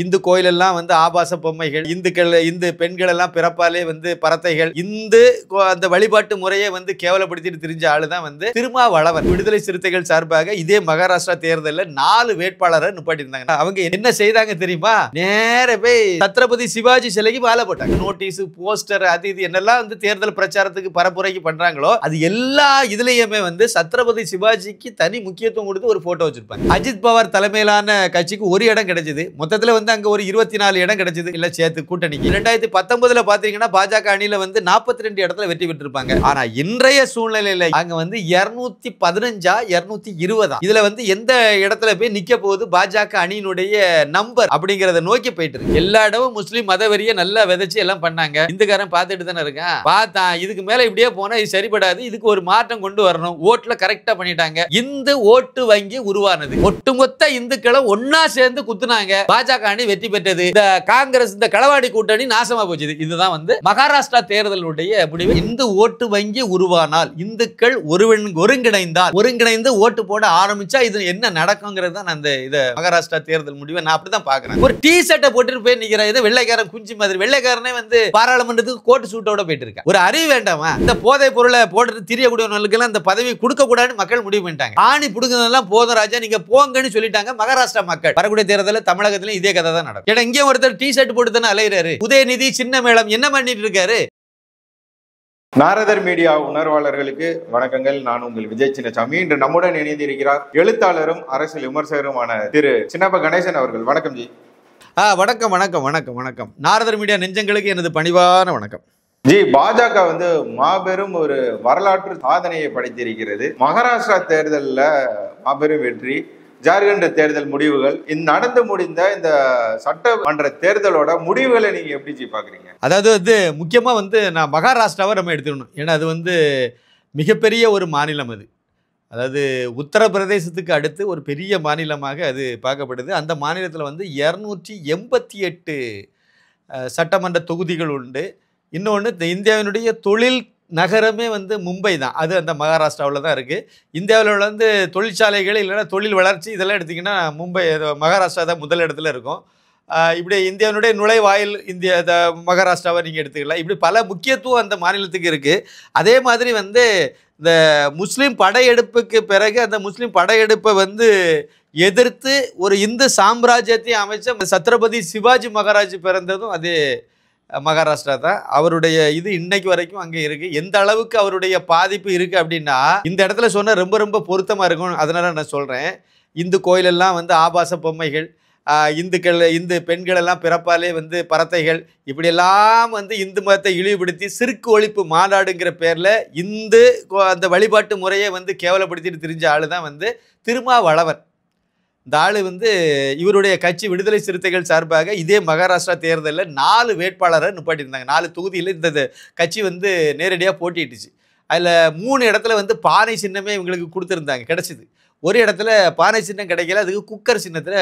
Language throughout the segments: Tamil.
இந்து கோயிலெல்லாம் வந்து ஆபாச பொம்மைகள் இந்துக்கள் இந்து பெண்கள் எல்லாம் பிறப்பாலே வந்து பறத்தைகள் இந்து கோ- அந்த வழிபாட்டு முறையை வந்து கேவலப்படுத்திட்டு தெரிஞ்ச ஆளு தான் வந்து திருமாவளவன். விடுதலை சிறுத்தைகள் சார்பாக இதே மகாராஷ்டிரா தேர்தலில் நாலு வேட்பாளரை நிப்பாட்டியிருந்தாங்க. அவங்க என்ன செய்தாங்க தெரியுமா? நேர போய் சத்ரபதி சிவாஜி சிலைக்கு மாலை போட்டாங்க. நோட்டீஸ் போஸ்டர் அது இது என்னெல்லாம் வந்து தேர்தல் பிரச்சாரத்துக்கு பரப்புரைக்கு பண்றாங்களோ அது எல்லா இதுலயுமே வந்து சத்ரபதி சிவாஜிக்கு தனி முக்கியத்துவம் கொடுத்து ஒரு போட்டோ வச்சிருப்பாங்க. அஜித் பவார் தலைமையிலான கட்சிக்கு ஒரு இடம் கிடைச்சது. மொத்தத்துல வந்து அங்க ஒரு இருபத்தி நாலு இடம் கிடைச்சது. இல்ல சேர்த்து கூட்டணிக்கு. இரண்டாயிரத்தி பத்தொன்பதுல பாத்தீங்கன்னா பாஜக அணியில வந்து நாற்பத்தி ரெண்டு இடத்துல வெற்றி பெற்றிருப்பாங்க. ஆனா இன்றைய சூழ்நிலையில அங்க வந்து இருநூத்தி பதினஞ்சா இருநூத்தி இருபதா? இதுல வந்து எந்த இடத்துல போய் நிக்க போகுது? பாஜக அணியினுடைய நம்பர் அப்படிங்கறத நோக்கி போயிட்டு இருக்கு. எல்லா இடமும் முஸ்லீம் மதவெறிய நல்லா விதைச்சு எல்லாம் பண்ணாங்க. இந்துக்காரன் பார்த்துட்டு தானே இருக்கான்? பார்த்தான். இதுக்கு மேல இப்படியே போனா இது சரிபடாது இதுக்கு ஒரு மாற்றம் கொண்டு வரணும். ஓட்டுல கரெக்டா பண்ணிட்டாங்க. இந்து ஓட்டு வங்கி உருவானது. ஒட்டுமொத்த இந்துக்களை ஒன்னா சேர்ந்து குத்துனாங்க. பாஜக அணி வெற்றி பெற்றது. இந்த காங்கிரஸ் இந்த களவாடி கூட்டணி நாசமா போச்சு இதுதான் வந்து மகாராஷ்டிரா தேர்தலுடைய முடிவு. இந்து ஓட்டு வங்கி உருவானால் இந்துக்கள் ஒருவன் ஒருங்கிணைந்தால் ஒருங்கிணைந்து ஓட்டு போட ஆரம்பிச்சா இது என்ன நடக்குங்கிறது தான் அந்த இதை மகாராஷ்டிரா தேர்தல் முடிவை நான் அப்படிதான் பாக்குறேன் ஒரு டீ ஷர்ட்டை போட்டுட்டு போய் நிக்கிற இது வெள்ளைக்காரன் குஞ்சு மாதிரி. வெள்ளைக்காரனே வந்து பாராளுமன்றத்துக்கு கோட்டு சூட்டோட போயிட்டு இருக்கான் ஒரு அறிவு வேண்டாமா? இந்த போதை பொருளை போட்டுட்டு திரியக்கூடியவர்களுக்கெல்லாம் இந்த பதவி கொடுக்க கூடாதுன்னு மக்கள் முடிவு பண்ணிட்டாங்க. ஆணி புடுங்கிறதெல்லாம் போதும் ராஜா. நீங்க போங்கன்னு சொல்லிட்டாங்க மகாராஷ்டிரா மக்கள். வரக்கூடிய தேர்தலில் தமிழகத்திலும் இதே கதை தான் நடக்கும். ஏன்னா இங்கே ஒருத்தர் டி ஷர்ட் போட்டு தானே அலையிறாரு. உதயநிதி சின்ன மேளம் என்ன பண்ணிட்டு இருக்காரு? நாரதர் மீடியா உணர்வாளர்களுக்கு வணக்கங்கள். நான் உங்கள் விஜய் சின்னசாமி. இன்று நம்முடன் இணைந்திருக்கிறார் எழுத்தாளரும் அரசியல் விமர்சகருமான திரு சின்னப்ப கணேசன் அவர்கள். வணக்கம் ஜி. ஆ வணக்கம் வணக்கம் வணக்கம் வணக்கம். நாரதர் மீடியா நெஞ்சங்களுக்கு எனது பணிவான வணக்கம். ஜி பாஜக வந்து மாபெரும் ஒரு வரலாற்று சாதனையை படைத்திருக்கிறது. மகாராஷ்டிரா தேர்தலில் மாபெரும் வெற்றி. ஜார்க்கண்ட் தேர்தல் முடிவுகள். இந்த நடந்து முடிந்த இந்த சட்டமன்ற தேர்தலோட முடிவுகளை நீங்க எப்படி பாக்குறீங்க? அதாவது வந்து முக்கியமாக வந்து நான் மகாராஷ்டிராவை நம்ம எடுத்துக்கணும். ஏன்னா அது வந்து மிகப்பெரிய ஒரு மாநிலம் அது. அதாவது உத்தரப்பிரதேசத்துக்கு அடுத்து ஒரு பெரிய மாநிலமாக அது பார்க்கப்படுது. அந்த மாநிலத்தில் வந்து இரநூற்றி எண்பத்தி எட்டு சட்டமன்ற தொகுதிகள் உண்டு. இன்னொன்று இந்த இந்தியாவினுடைய தொழில் நகரமே வந்து மும்பை தான். அது அந்த மகாராஷ்டிராவில் தான் இருக்குது இந்தியாவில் வந்து தொழிற்சாலைகள் இல்லைன்னா தொழில் வளர்ச்சி இதெல்லாம் எடுத்திங்கன்னா மும்பை மகாராஷ்டிரா தான் முதல் இடத்துல இருக்கும். இப்படி இந்தியாவினுடைய நுழைவாயில் இந்தியா த மகாராஷ்டிராவை நீங்கள் எடுத்துக்கலாம். இப்படி பல முக்கியத்துவம் அந்த மாநிலத்துக்கு இருக்குது அதே மாதிரி வந்து இந்த முஸ்லீம் படையெடுப்புக்கு பிறகு அந்த முஸ்லீம் படையெடுப்பை வந்து எதிர்த்து ஒரு இந்து சாம்ராஜ்யத்தையும் அமைச்ச சத்ரபதி சிவாஜி மகாராஜ் பிறந்ததும் அதே மகாராஷ்டிரா தான் அவருடைய இது இன்னைக்கு வரைக்கும் அங்கே இருக்கு. எந்த அளவுக்கு அவருடைய பாதிப்பு இருக்கு அப்படின்னா இந்த இடத்துல சொன்ன ரொம்ப ரொம்ப பொருத்தமாக இருக்கும் அதனால நான் சொல்கிறேன் இந்து கோயிலெல்லாம் வந்து ஆபாச பொம்மைகள் இந்துக்கள் இந்து பெண்கள் எல்லாம் பிறப்பாலே வந்து பறத்தைகள் இப்படியெல்லாம் வந்து இந்து மதத்தை இழிவுபடுத்தி சிறுக்கு ஒழிப்பு மாநாடுங்கிற பேரில் இந்து கோ- அந்த வழிபாட்டு முறையை வந்து கேவலப்படுத்திட்டு தெரிஞ்ச ஆள் தான் வந்து திருமாவளவன். இந்த ஆளு வந்து இவருடைய கட்சி விடுதலை சிறுத்தைகள் சார்பாக இதே மகாராஷ்டிரா தேர்தலில் நாலு வேட்பாளரை நிப்பாட்டியிருந்தாங்க நாலு தொகுதியில் இந்த கட்சி வந்து நேரடியாக போட்டிட்டுச்சு. அதில் மூணு இடத்துல வந்து பானை சின்னமே இவங்களுக்கு கொடுத்துருந்தாங்க. கிடச்சிது. ஒரு இடத்துல பானை சின்னம் கிடைக்கல அதுக்கு குக்கர் சின்னத்தில்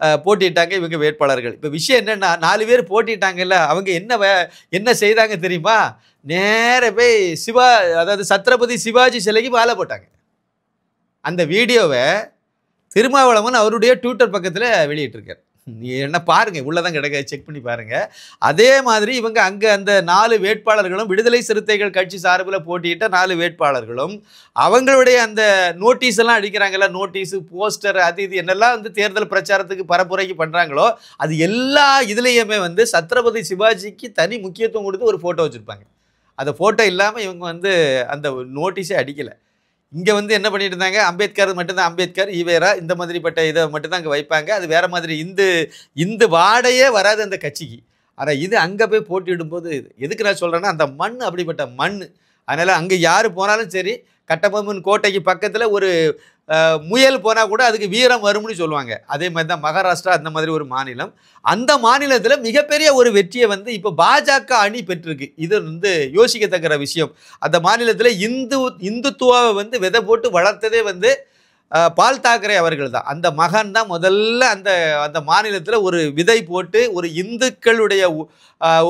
போட்டிட்டாங்க இவங்க வேட்பாளர்கள். இப்போ விஷயம் என்னென்னா நாலு பேர் போட்டிட்டாங்கல்ல அவங்க என்ன வே- என்ன செய்தாங்க தெரியுமா? நேர போய் சிவா அதாவது சத்ரபதி சிவாஜி சிலைக்கு மாலை போட்டாங்க. அந்த வீடியோவை திருமாவளவன் அவருடைய ட்விட்டர் பக்கத்தில் வெளியிட்டிருக்கார். நீ என்ன உள்ளே உள்ளதான் கிடக்க செக் பண்ணி பாருங்கள் அதே மாதிரி இவங்க அங்கே அந்த நாலு வேட்பாளர்களும் விடுதலை சிறுத்தைகள் கட்சி சார்பில் போட்டியிட்ட நாலு வேட்பாளர்களும் அவங்களுடைய அந்த நோட்டீஸ் எல்லாம் அடிக்கிறாங்கல்ல நோட்டீஸு போஸ்டர் அது இது என்னெல்லாம் வந்து தேர்தல் பிரச்சாரத்துக்கு பரப்புரைக்கு பண்ணுறாங்களோ அது எல்லா இதுலேயுமே வந்து சத்ரபதி சிவாஜிக்கு தனி முக்கியத்துவம் கொடுத்து ஒரு ஃபோட்டோ வச்சுருப்பாங்க. அந்த ஃபோட்டோ இல்லாமல் இவங்க வந்து அந்த நோட்டீஸே அடிக்கலை. இங்கே வந்து என்ன பண்ணிட்டு இருந்தாங்க? அம்பேத்கர் மட்டும்தான். அம்பேத்கர் ஈவேரா இந்த மாதிரிப்பட்ட இதை மட்டும்தான் அங்கே வைப்பாங்க. அது வேறு மாதிரி இந்து இந்து வாடையே வராது அந்த கட்சிக்கு. ஆனால் இது அங்கே போய் போட்டியிடும்போது எதுக்கு நான் சொல்கிறேன்னா அந்த மண் அப்படிப்பட்ட மண். அதனால் அங்கே யார் போனாலும் சரி கட்டபொம்மன் கோட்டைக்கு பக்கத்தில் ஒரு முயல் போனால் கூட அதுக்கு வீரம் வரும்னு சொல்லுவாங்க. அதே மாதிரி தான் மகாராஷ்டிரா அந்த மாதிரி ஒரு மாநிலம். அந்த மாநிலத்தில் மிகப்பெரிய ஒரு வெற்றியை வந்து இப்போ பாஜக அணி பெற்றிருக்கு. இது வந்து யோசிக்கத்தக்கிற விஷயம். அந்த மாநிலத்தில் இந்து இந்துத்துவாவை வந்து விதை போட்டு வளர்த்ததே வந்து பால் தாக்கரே அவர்கள் தான். அந்த மகன் தான் முதல்ல அந்த அந்த மாநிலத்தில் ஒரு விதை போட்டு ஒரு இந்துக்களுடைய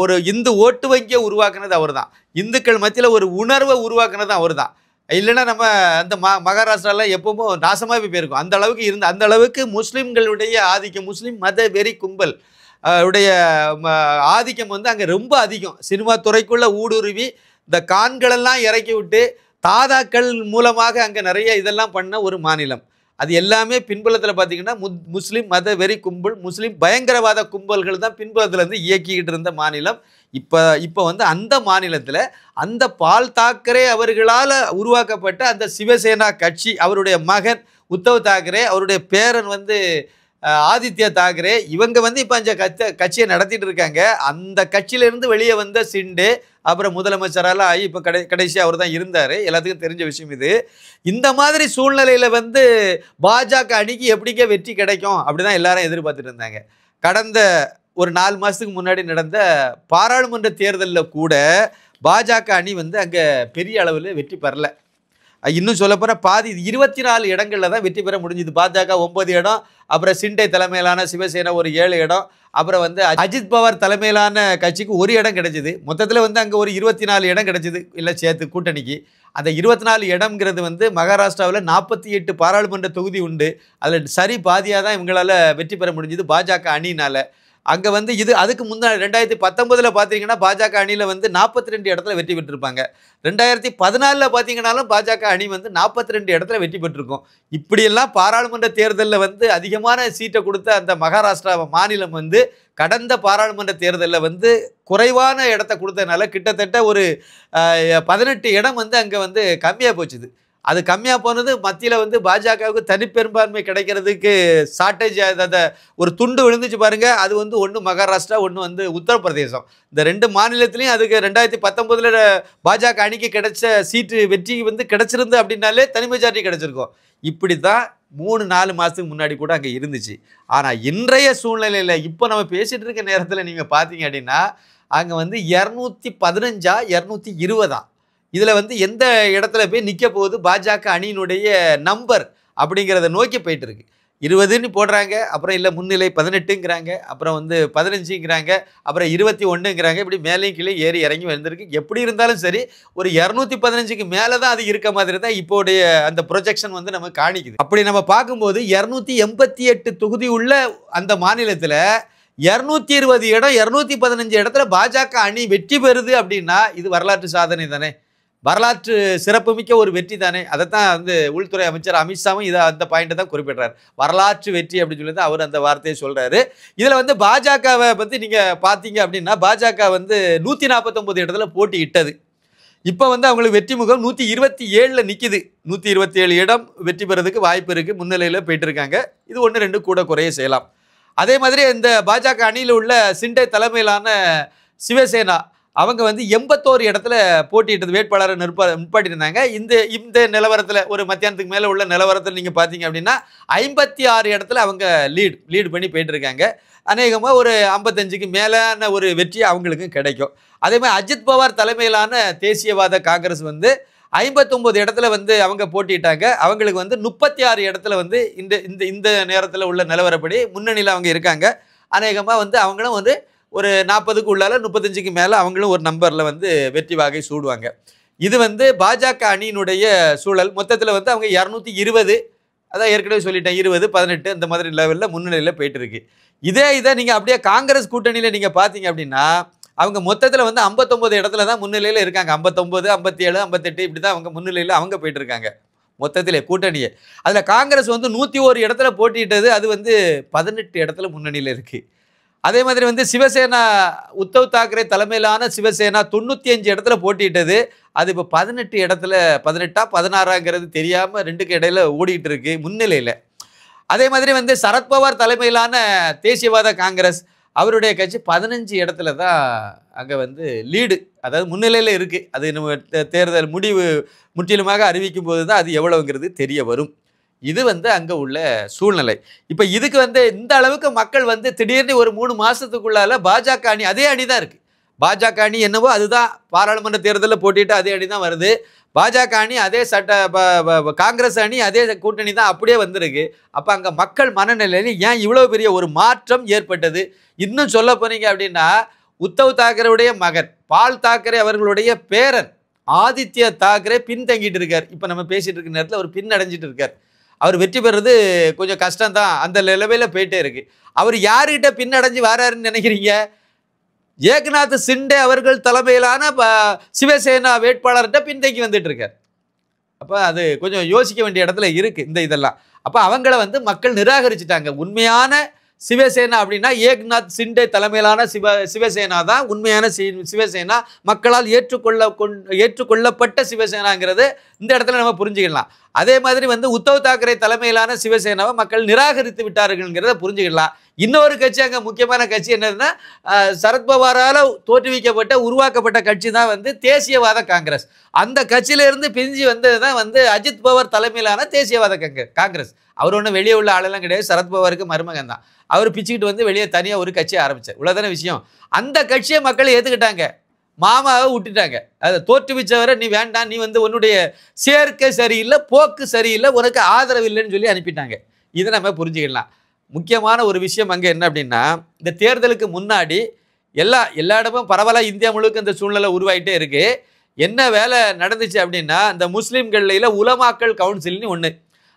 ஒரு இந்து ஓட்டு வங்கியை உருவாக்குனது அவர் தான் இந்துக்கள் மத்தியில் ஒரு உணர்வை உருவாக்குனது அவர் தான் இல்லைன்னா நம்ம அந்த ம மகாராஷ்டிராவில் எப்பவுமோ நாசமாக போயிருக்கும். அந்த அளவுக்கு இருந்த அந்த அளவுக்கு முஸ்லீம்களுடைய ஆதிக்கம் முஸ்லீம் மத வெறி கும்பல் உடைய ஆதிக்கம் வந்து அங்கே ரொம்ப அதிகம். சினிமா துறைக்குள்ளே ஊடுருவி இந்த கான்களெல்லாம் இறக்கி விட்டு தாதாக்கள் மூலமாக அங்கே நிறைய இதெல்லாம் பண்ண ஒரு மாநிலம். அது எல்லாமே பின்புலத்தில் பார்த்தீங்கன்னா முஸ்லீம் மத வெறி கும்பல் முஸ்லீம் பயங்கரவாத கும்பல்கள் தான் பின்புலத்துல இருந்து இயக்கிக்கிட்டு இருந்த மாநிலம். இப்போ இப்போ வந்து அந்த மாநிலத்தில் அந்த பால் தாக்கரே அவர்களால் உருவாக்கப்பட்ட அந்த சிவசேனா கட்சி அவருடைய மகன் உத்தவ் தாக்கரே அவருடைய பேரன் வந்து ஆதித்ய தாக்கரே இவங்க வந்து இப்போ அந்த கட்ச கட்சியை நடத்திட்டு இருக்காங்க. அந்த கட்சியிலேருந்து வெளியே வந்த சிண்டு அப்புறம் முதலமைச்சரால் ஆகி இப்போ கடை கடைசி அவர் தான் இருந்தார். எல்லாத்துக்கும் தெரிஞ்ச விஷயம் இது. இந்த மாதிரி சூழ்நிலையில் வந்து பாஜக அணிக்கு எப்படிங்க வெற்றி கிடைக்கும்? அப்படி தான் எல்லாரும் எதிர்பார்த்துட்டு இருந்தாங்க. கடந்த ஒரு நாலு மாதத்துக்கு முன்னாடி நடந்த பாராளுமன்ற தேர்தலில் கூட பாஜக அணி வந்து அங்கே பெரிய அளவில் வெற்றி பெறல. இன்னும் சொல்லப்போனால் பாதி இருபத்தி நாலு இடங்களில் தான் வெற்றி பெற முடிஞ்சுது. பாஜக ஒன்பது இடம் அப்புறம் சிண்டே தலைமையிலான சிவசேனா ஒரு ஏழு இடம் அப்புறம் வந்து அஜித் பவார் தலைமையிலான கட்சிக்கு ஒரு இடம் கிடைச்சிது. மொத்தத்தில் வந்து அங்கே ஒரு இருபத்தி நாலு இடம் கிடைச்சிது. இல்லை சேர்த்து கூட்டணிக்கு. அந்த இருபத்தி நாலு இடம்ங்கிறது வந்து மகாராஷ்டிராவில் நாற்பத்தி எட்டு பாராளுமன்ற தொகுதி உண்டு. அதில் சரி பாதியாக தான் இவங்களால் வெற்றி பெற முடிஞ்சுது பாஜக அணினால் அங்கே வந்து இது அதுக்கு முன்னாடி ரெண்டாயிரத்தி பத்தொன்பதில் பார்த்தீங்கன்னா பாஜக அணியில் வந்து நாற்பத்தி ரெண்டு இடத்துல வெற்றி பெற்றிருப்பாங்க. ரெண்டாயிரத்தி பதினாலில் பார்த்தீங்கன்னாலும் பாஜக அணி வந்து நாற்பத்தி ரெண்டு இடத்துல வெற்றி பெற்றிருக்கும். இப்படியெல்லாம் பாராளுமன்ற தேர்தலில் வந்து அதிகமான சீட்டை கொடுத்த அந்த மகாராஷ்டிரா மாநிலம் வந்து கடந்த பாராளுமன்ற தேர்தலில் வந்து குறைவான இடத்த கொடுத்ததுனால கிட்டத்தட்ட ஒரு பதினெட்டு இடம் வந்து அங்கே வந்து கம்மியாக போச்சுது. அது கம்மியாக போனது மத்தியில் வந்து பாஜகவுக்கு தனிப்பெரும்பான்மை கிடைக்கிறதுக்கு ஷார்ட்டேஜ் அந்த ஒரு துண்டு விழுந்துச்சு பாருங்கள் அது வந்து ஒன்று மகாராஷ்டிரா ஒன்று வந்து உத்தரப்பிரதேசம். இந்த ரெண்டு மாநிலத்திலையும் அதுக்கு ரெண்டாயிரத்தி பத்தொம்போதில் பாஜக அணிக்கு கிடைச்ச சீட்டு வெற்றி வந்து கிடைச்சிருந்து அப்படின்னாலே தனி மெஜாரிட்டி கிடைச்சிருக்கும். இப்படி தான் மூணு நாலு மாதத்துக்கு முன்னாடி கூட அங்கே இருந்துச்சு. ஆனால் இன்றைய சூழ்நிலையில் இப்போ நம்ம பேசிகிட்டு இருக்க நேரத்தில் நீங்கள் பார்த்தீங்க அப்படின்னா அங்கே வந்து இரநூத்தி பதினஞ்சா இரநூத்தி இருபதா? இதில் வந்து எந்த இடத்துல போய் நிற்க போகுது? பாஜக அணியினுடைய நம்பர் அப்படிங்கிறத நோக்கி போயிட்டு இருக்கு இருபதுன்னு போடுறாங்க அப்புறம் இல்லை முன்னிலை பதினெட்டுங்கிறாங்க அப்புறம் வந்து பதினஞ்சுங்கிறாங்க அப்புறம் இருபத்தி ஒன்றுங்கிறாங்க இப்படி மேலேயும் கீழே ஏறி இறங்கி வந்திருக்கு. எப்படி இருந்தாலும் சரி ஒரு இரநூத்தி பதினஞ்சுக்கு மேலே தான் அது இருக்க மாதிரி தான் இப்போடைய அந்த ப்ரொஜெக்ஷன் வந்து நம்ம காணிக்குது. அப்படி நம்ம பார்க்கும்போது இரநூத்தி எண்பத்தி எட்டு தொகுதி உள்ள அந்த மாநிலத்தில் இரநூத்தி இருபது இடம் இரநூத்தி பதினஞ்சு இடத்துல பாஜக அணி வெற்றி பெறுது அப்படின்னா இது வரலாற்று சாதனை தானே? வரலாற்று சிறப்புமிக்க ஒரு வெற்றி தானே? அதைத்தான் வந்து உள்துறை அமைச்சர் அமித்ஷாவும் இதை அந்த பாயிண்ட்டை தான் குறிப்பிடுறார். வரலாற்று வெற்றி அப்படின்னு சொல்லி தான் அவர் அந்த வார்த்தையை சொல்கிறாரு இதில் வந்து பாஜகவை பற்றி நீங்கள் பார்த்தீங்க அப்படின்னா பாஜக வந்து நூற்றி நாற்பத்தொம்பது இடத்துல போட்டியிட்டது இப்போ வந்து அவங்களுக்கு வெற்றி முகம் நூற்றி இருபத்தி ஏழில் நிற்கிது நூற்றி இருபத்தி ஏழு இடம் வெற்றி பெறதுக்கு வாய்ப்பு இருக்குது முன்னிலையில் போயிட்டு இருக்காங்க. இது ஒன்று ரெண்டு கூட குறைய செய்யலாம். அதே மாதிரி இந்த பாஜக அணியில் உள்ள சிண்டே தலைமையிலான சிவசேனா அவங்க வந்து எண்பத்தோரு இடத்துல போட்டியிட்டது வேட்பாளரை நிற்பா நிற்பாட்டியிருந்தாங்க இந்த இந்த நிலவரத்தில் ஒரு மத்தியானத்துக்கு மேலே உள்ள நிலவரத்தில் நீங்கள் பார்த்தீங்க அப்படின்னா ஐம்பத்தி ஆறு இடத்துல அவங்க லீட் லீடு பண்ணி போயிட்டுருக்காங்க. அநேகமாக ஒரு ஐம்பத்தஞ்சுக்கு மேலான ஒரு வெற்றி அவங்களுக்கும் கிடைக்கும். அதே மாதிரி அஜித் பவார் தலைமையிலான தேசியவாத காங்கிரஸ் வந்து ஐம்பத்தொம்போது இடத்துல வந்து அவங்க போட்டிட்டாங்க அவங்களுக்கு வந்து முப்பத்தி ஆறு இடத்துல வந்து இந்த இந்த இந்த நேரத்தில் உள்ள நிலவரப்படி முன்னணியில் அவங்க இருக்காங்க. அநேகமாக வந்து அவங்களும் வந்து ஒரு நாற்பதுக்கு உள்ளால முப்பத்தஞ்சுக்கு மேலே அவங்களும் ஒரு நம்பரில் வந்து வெற்றி வாகை சூடுவாங்க. இது வந்து பாஜக அணியினுடைய சூழல். மொத்தத்தில் வந்து அவங்க இரநூத்தி இருபது அதான் ஏற்கனவே சொல்லிட்டேன் இருபது பதினெட்டு இந்த மாதிரி லெவலில் முன்னிலையில் போயிட்டு இருக்கு இதே இதை நீங்கள் அப்படியே காங்கிரஸ் கூட்டணியில் நீங்கள் பார்த்தீங்க அப்படின்னா அவங்க மொத்தத்தில் வந்து ஐம்பத்தொம்போது இடத்துல தான் முன்னிலையில் இருக்காங்க. ஐம்பத்தொம்போது ஐம்பத்தி ஏழு ஐம்பத்தெட்டு இப்படி தான் அவங்க முன்னிலையில் அவங்க போயிட்டு இருக்காங்க மொத்தத்திலே கூட்டணியே. அதில் காங்கிரஸ் வந்து நூற்றி ஒரு இடத்துல போட்டியிட்டது. அது வந்து பதினெட்டு இடத்துல முன்னணியில் இருக்குது அதே மாதிரி வந்து சிவசேனா உத்தவ் தாக்கரே தலைமையிலான சிவசேனா தொண்ணூற்றி அஞ்சு இடத்துல போட்டிட்டது அது இப்போ பதினெட்டு இடத்துல பதினெட்டா பதினாறாங்கிறது தெரியாமல் ரெண்டுக்கு இடையில ஓடிக்கிட்டு இருக்கு முன்னிலையில். அதே மாதிரி வந்து சரத்பவார் தலைமையிலான தேசியவாத காங்கிரஸ் அவருடைய கட்சி பதினஞ்சு இடத்துல தான் அங்கே வந்து லீடு. அதாவது முன்னிலையில் இருக்குது அது நம்ம தே- தேர்தல் முடிவு முற்றிலுமாக அறிவிக்கும் போது தான் அது எவ்வளவுங்கிறது தெரிய வரும். இது வந்து அங்கே உள்ள சூழ்நிலை. இப்போ இதுக்கு வந்து இந்த அளவுக்கு மக்கள் வந்து திடீர்னு ஒரு மூணு மாதத்துக்குள்ளால பாஜக அணி அதே அணி தான் இருக்குது பாஜக அணி என்னவோ அதுதான் பாராளுமன்ற தேர்தலில் போட்டிட்டு அதே அணி தான் வருது. பாஜக அணி அதே சட்ட ப- காங்கிரஸ் அணி அதே கூட்டணி தான் அப்படியே வந்திருக்கு. அப்போ அங்கே மக்கள் மனநிலையில் ஏன் இவ்வளோ பெரிய ஒரு மாற்றம் ஏற்பட்டது? இன்னும் சொல்ல போனீங்க அப்படின்னா உத்தவ் தாக்கரேவுடைய மகன் பால் தாக்கரே அவர்களுடைய பேரன் ஆதித்ய தாக்கரே பின்தங்கிட்டு இருக்கார். இப்போ நம்ம பேசிகிட்டு இருக்க நேரத்தில் அவர் பின் அடைஞ்சிட்டு இருக்கார். அவர் வெற்றி பெறுறது கொஞ்சம் கஷ்டம்தான். அந்த நிலவையில் போயிட்டே இருக்கு. அவர் யாருக்கிட்ட பின்னடைஞ்சு வராருன்னு நினைக்கிறீங்க? ஏக்நாத் சிண்டே அவர்கள் தலைமையிலான ப- சிவசேனா வேட்பாளர்கிட்ட பின்தங்கி வந்துட்டு இருக்கார் அப்போ அது கொஞ்சம் யோசிக்க வேண்டிய இடத்துல இருக்குது இந்த இதெல்லாம். அப்போ அவங்கள வந்து மக்கள் நிராகரிச்சிட்டாங்க. உண்மையான சிவசேனா அப்படின்னா ஏக்நாத் சிண்டே தலைமையிலான சிவ சிவசேனா தான் உண்மையான சி சிவசேனா. மக்களால் ஏற்றுக்கொள்ள கொண் ஏற்றுக்கொள்ளப்பட்ட சிவசேனாங்கிறது இந்த இடத்துல நம்ம புரிஞ்சுக்கலாம். அதே மாதிரி வந்து உத்தவ் தாக்கரே தலைமையிலான சிவசேனாவை மக்கள் நிராகரித்து விட்டார்கள்ங்கிறத புரிஞ்சுக்கலாம். இன்னொரு கட்சி அங்கே முக்கியமான கட்சி என்னதுன்னா சரத்பவாரால் தோற்றுவிக்கப்பட்ட உருவாக்கப்பட்ட கட்சி தான் வந்து தேசியவாத காங்கிரஸ். அந்த கட்சியிலிருந்து பிரிஞ்சு வந்தது தான் வந்து அஜித் பவார் தலைமையிலான தேசியவாத காங்க- காங்கிரஸ். அவர் ஒன்றும் வெளியே உள்ள ஆளெல்லாம் கிடையாது. சரத்பவாருக்கு மருமகன் தான் அவர் பிச்சுக்கிட்டு வந்து வெளியே தனியாக ஒரு கட்சியை ஆரம்பித்தார் உள்ளதான விஷயம்? அந்த கட்சியை மக்கள் ஏற்றுக்கிட்டாங்க மாமாவை விட்டுட்டாங்க. அதை தோற்றுவிச்சவரை நீ வேண்டாம் நீ வந்து உன்னுடைய சேர்க்கை சரியில்லை போக்கு சரியில்லை உனக்கு ஆதரவு இல்லைன்னு சொல்லி அனுப்பிட்டாங்க. இதை நம்ம புரிஞ்சுக்கலாம். முக்கியமான ஒரு விஷயம் அங்கே என்ன அப்படின்னா இந்த தேர்தலுக்கு முன்னாடி எல்லா எல்லா இடமும் பரவலாக இந்தியா முழுக்க இந்த சூழ்நிலை உருவாகிட்டே இருக்குது என்ன வேலை நடந்துச்சு அப்படின்னா இந்த முஸ்லீம்களில் உலமாக்கல் கவுன்சில்னு ஒன்று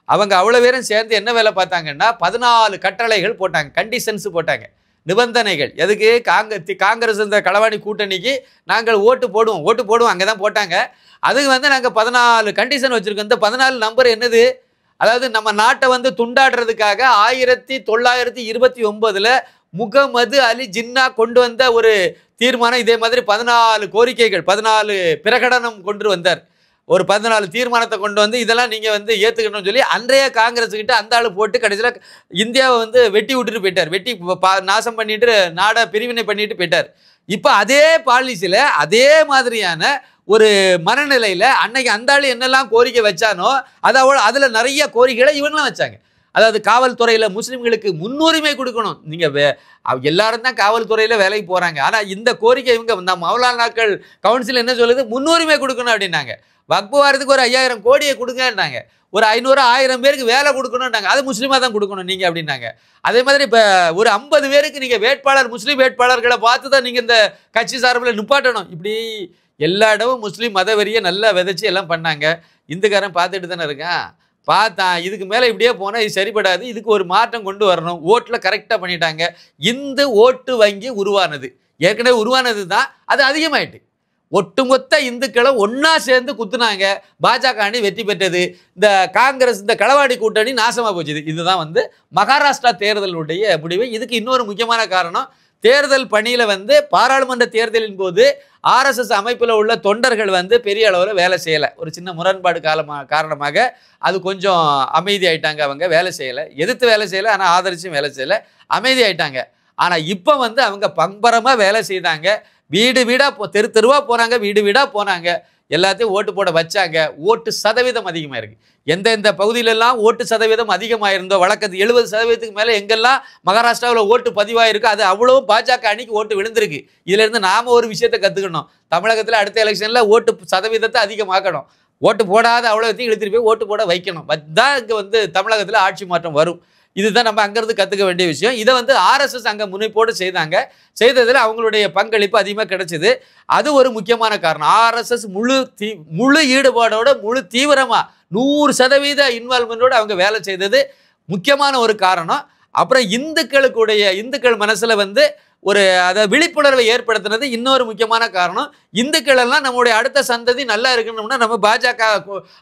அவங்க அவ்வளோ பேரும் சேர்ந்து என்ன வேலை பார்த்தாங்கன்னா பதினாலு கட்டளைகள் போட்டாங்க கண்டிஷன்ஸ் போட்டாங்க. நிபந்தனைகள். எதுக்கு? காங்க தி- காங்கிரஸ் இந்த களவாணி கூட்டணிக்கு நாங்கள் ஓட்டு போடுவோம் ஓட்டு போடுவோம் அங்கே தான் போட்டாங்க. அதுக்கு வந்து நாங்கள் பதினாலு கண்டிஷன் வச்சுருக்கோம். இந்த பதினாலு நம்பர் என்னது? அதாவது நம்ம நாட்டை வந்து துண்டாடுறதுக்காக ஆயிரத்தி தொள்ளாயிரத்தி இருபத்தி ஒம்பதில் முகமது அலி ஜின்னா கொண்டு வந்த ஒரு தீர்மானம் இதே மாதிரி பதினாலு கோரிக்கைகள் பதினாலு பிரகடனம் கொண்டு வந்தார். ஒரு பதினாலு தீர்மானத்தை கொண்டு வந்து இதெல்லாம் நீங்கள் வந்து ஏற்றுக்கணும்னு சொல்லி அன்றைய காங்கிரஸுக்கிட்ட அந்த ஆள் போட்டு கடைசியில் இந்தியாவை வந்து வெட்டி விட்டுட்டு போயிட்டார். வெட்டி பா- நாசம் பண்ணிட்டு நாடை பிரிவினை பண்ணிட்டு போயிட்டார். இப்போ அதே பாலிசியில் அதே மாதிரியான ஒரு மனநிலையில் அன்னைக்கு அந்த ஆள் என்னெல்லாம் கோரிக்கை வச்சானோ அதை அதில் நிறைய கோரிக்கைகளை இவங்களாம் வச்சாங்க. அதாவது காவல்துறையில் முஸ்லீம்களுக்கு முன்னுரிமை கொடுக்கணும். நீங்கள் எல்லாரும் தான் காவல்துறையில் வேலைக்கு போகிறாங்க ஆனால் இந்த கோரிக்கை இவங்க இந்த மௌலானாக்கள் கவுன்சில் என்ன சொல்லுது? முன்னுரிமை கொடுக்கணும் அப்படின்னாங்க. வக்பு வாரத்துக்கு ஒரு ஐயாயிரம் கோடியை கொடுங்கன்னாங்க. ஒரு ஐநூறு ஆயிரம் பேருக்கு வேலை கொடுக்கணும்னாங்க. அது முஸ்லீமாக தான் கொடுக்கணும் நீங்கள் அப்படின்னாங்க. அதே மாதிரி இப்போ ஒரு ஐம்பது பேருக்கு நீங்கள் வேட்பாளர் முஸ்லீம் வேட்பாளர்களை பார்த்து தான் நீங்கள் இந்த கட்சி சார்பில் நிப்பாட்டணும். இப்படி எல்லா இடமும் முஸ்லீம் மதவெறியை நல்லா விதைச்சி எல்லாம் பண்ணாங்க. இந்துக்காரன் பார்த்துட்டு தானே இருக்கான். பார்த்தான் இதுக்கு மேலே இப்படியே போனால் இது சரிப்படாது இதுக்கு ஒரு மாற்றம் கொண்டு வரணும். ஓட்டில் கரெக்டாக பண்ணிட்டாங்க. இந்த ஓட்டு வங்கி உருவானது. ஏற்கனவே உருவானது தான் அது அதிகமாயிட்டு. ஒட்டுமொத்த இந்துக்களும் ஒன்றா சேர்ந்து குத்துனாங்க. பாஜக அணி வெற்றி பெற்றது. இந்த காங்கிரஸ் இந்த களவாடி கூட்டணி நாசமாக போச்சுது. இதுதான் வந்து மகாராஷ்டிரா தேர்தலுடைய முடிவு. இதுக்கு இன்னொரு முக்கியமான காரணம் தேர்தல் பணியில் வந்து பாராளுமன்ற தேர்தலின் போது ஆர்எஸ்எஸ் அமைப்பில் உள்ள தொண்டர்கள் வந்து பெரிய அளவில் வேலை செய்யலை. ஒரு சின்ன முரண்பாடு காலமாக காரணமாக அது கொஞ்சம் அமைதி ஆயிட்டாங்க அவங்க. வேலை செய்யலை. எதிர்த்து வேலை செய்யலை ஆனால் ஆதரிச்சும் வேலை செய்யலை. அமைதி ஆயிட்டாங்க. ஆனால் இப்போ வந்து அவங்க பம்பரமாக வேலை செய்தாங்க. வீடு வீடாக போ தெரு தெருவாக போகிறாங்க வீடு வீடாக போனாங்க. எல்லாத்தையும் ஓட்டு போட வச்சாங்க. ஓட்டு சதவீதம் அதிகமாக இருக்குது எந்தெந்த பகுதியிலெல்லாம் ஓட்டு சதவீதம் அதிகமாக இருந்தோ வழக்கத்து எழுபது சதவீதத்துக்கு மேலே எங்கெல்லாம் மகாராஷ்டிராவில் ஓட்டு பதிவாயிருக்கோ அது அவ்வளோ பாஜக அணிக்கு ஓட்டு விழுந்திருக்கு. இதிலிருந்து நாம் ஒரு விஷயத்தை கற்றுக்கணும் தமிழகத்தில் அடுத்த எலெக்ஷனில் ஓட்டு சதவீதத்தை அதிகமாக்கணும். ஓட்டு போடாத அவ்வளோத்தையும் இழுத்துட்டு போய் ஓட்டு போட வைக்கணும். தான் இங்கே வந்து தமிழகத்தில் ஆட்சி மாற்றம் வரும். இதுதான் நம்ம அங்கேருந்து கற்றுக்க வேண்டிய விஷயம். இதை வந்து ஆர்எஸ்எஸ் அங்கே முனைப்போடு செய்தாங்க. செய்ததில் அவங்களுடைய பங்களிப்பு அதிகமாக கிடைச்சிது. அது ஒரு முக்கியமான காரணம். ஆர்எஸ்எஸ் முழு தீ முழு ஈடுபாடோட முழு தீவிரமாக நூறு சதவீத இன்வால்மெண்ட்டோடு அவங்க வேலை செய்தது முக்கியமான ஒரு காரணம். அப்புறம் இந்துக்களுக்குடைய இந்துக்கள் மனசில் வந்து ஒரு அதை விழிப்புணர்வை ஏற்படுத்தினது இன்னொரு முக்கியமான காரணம். இந்துக்கள் எல்லாம் நம்மளுடைய அடுத்த சந்ததி நல்லா இருக்கணும்னா நம்ம பாஜக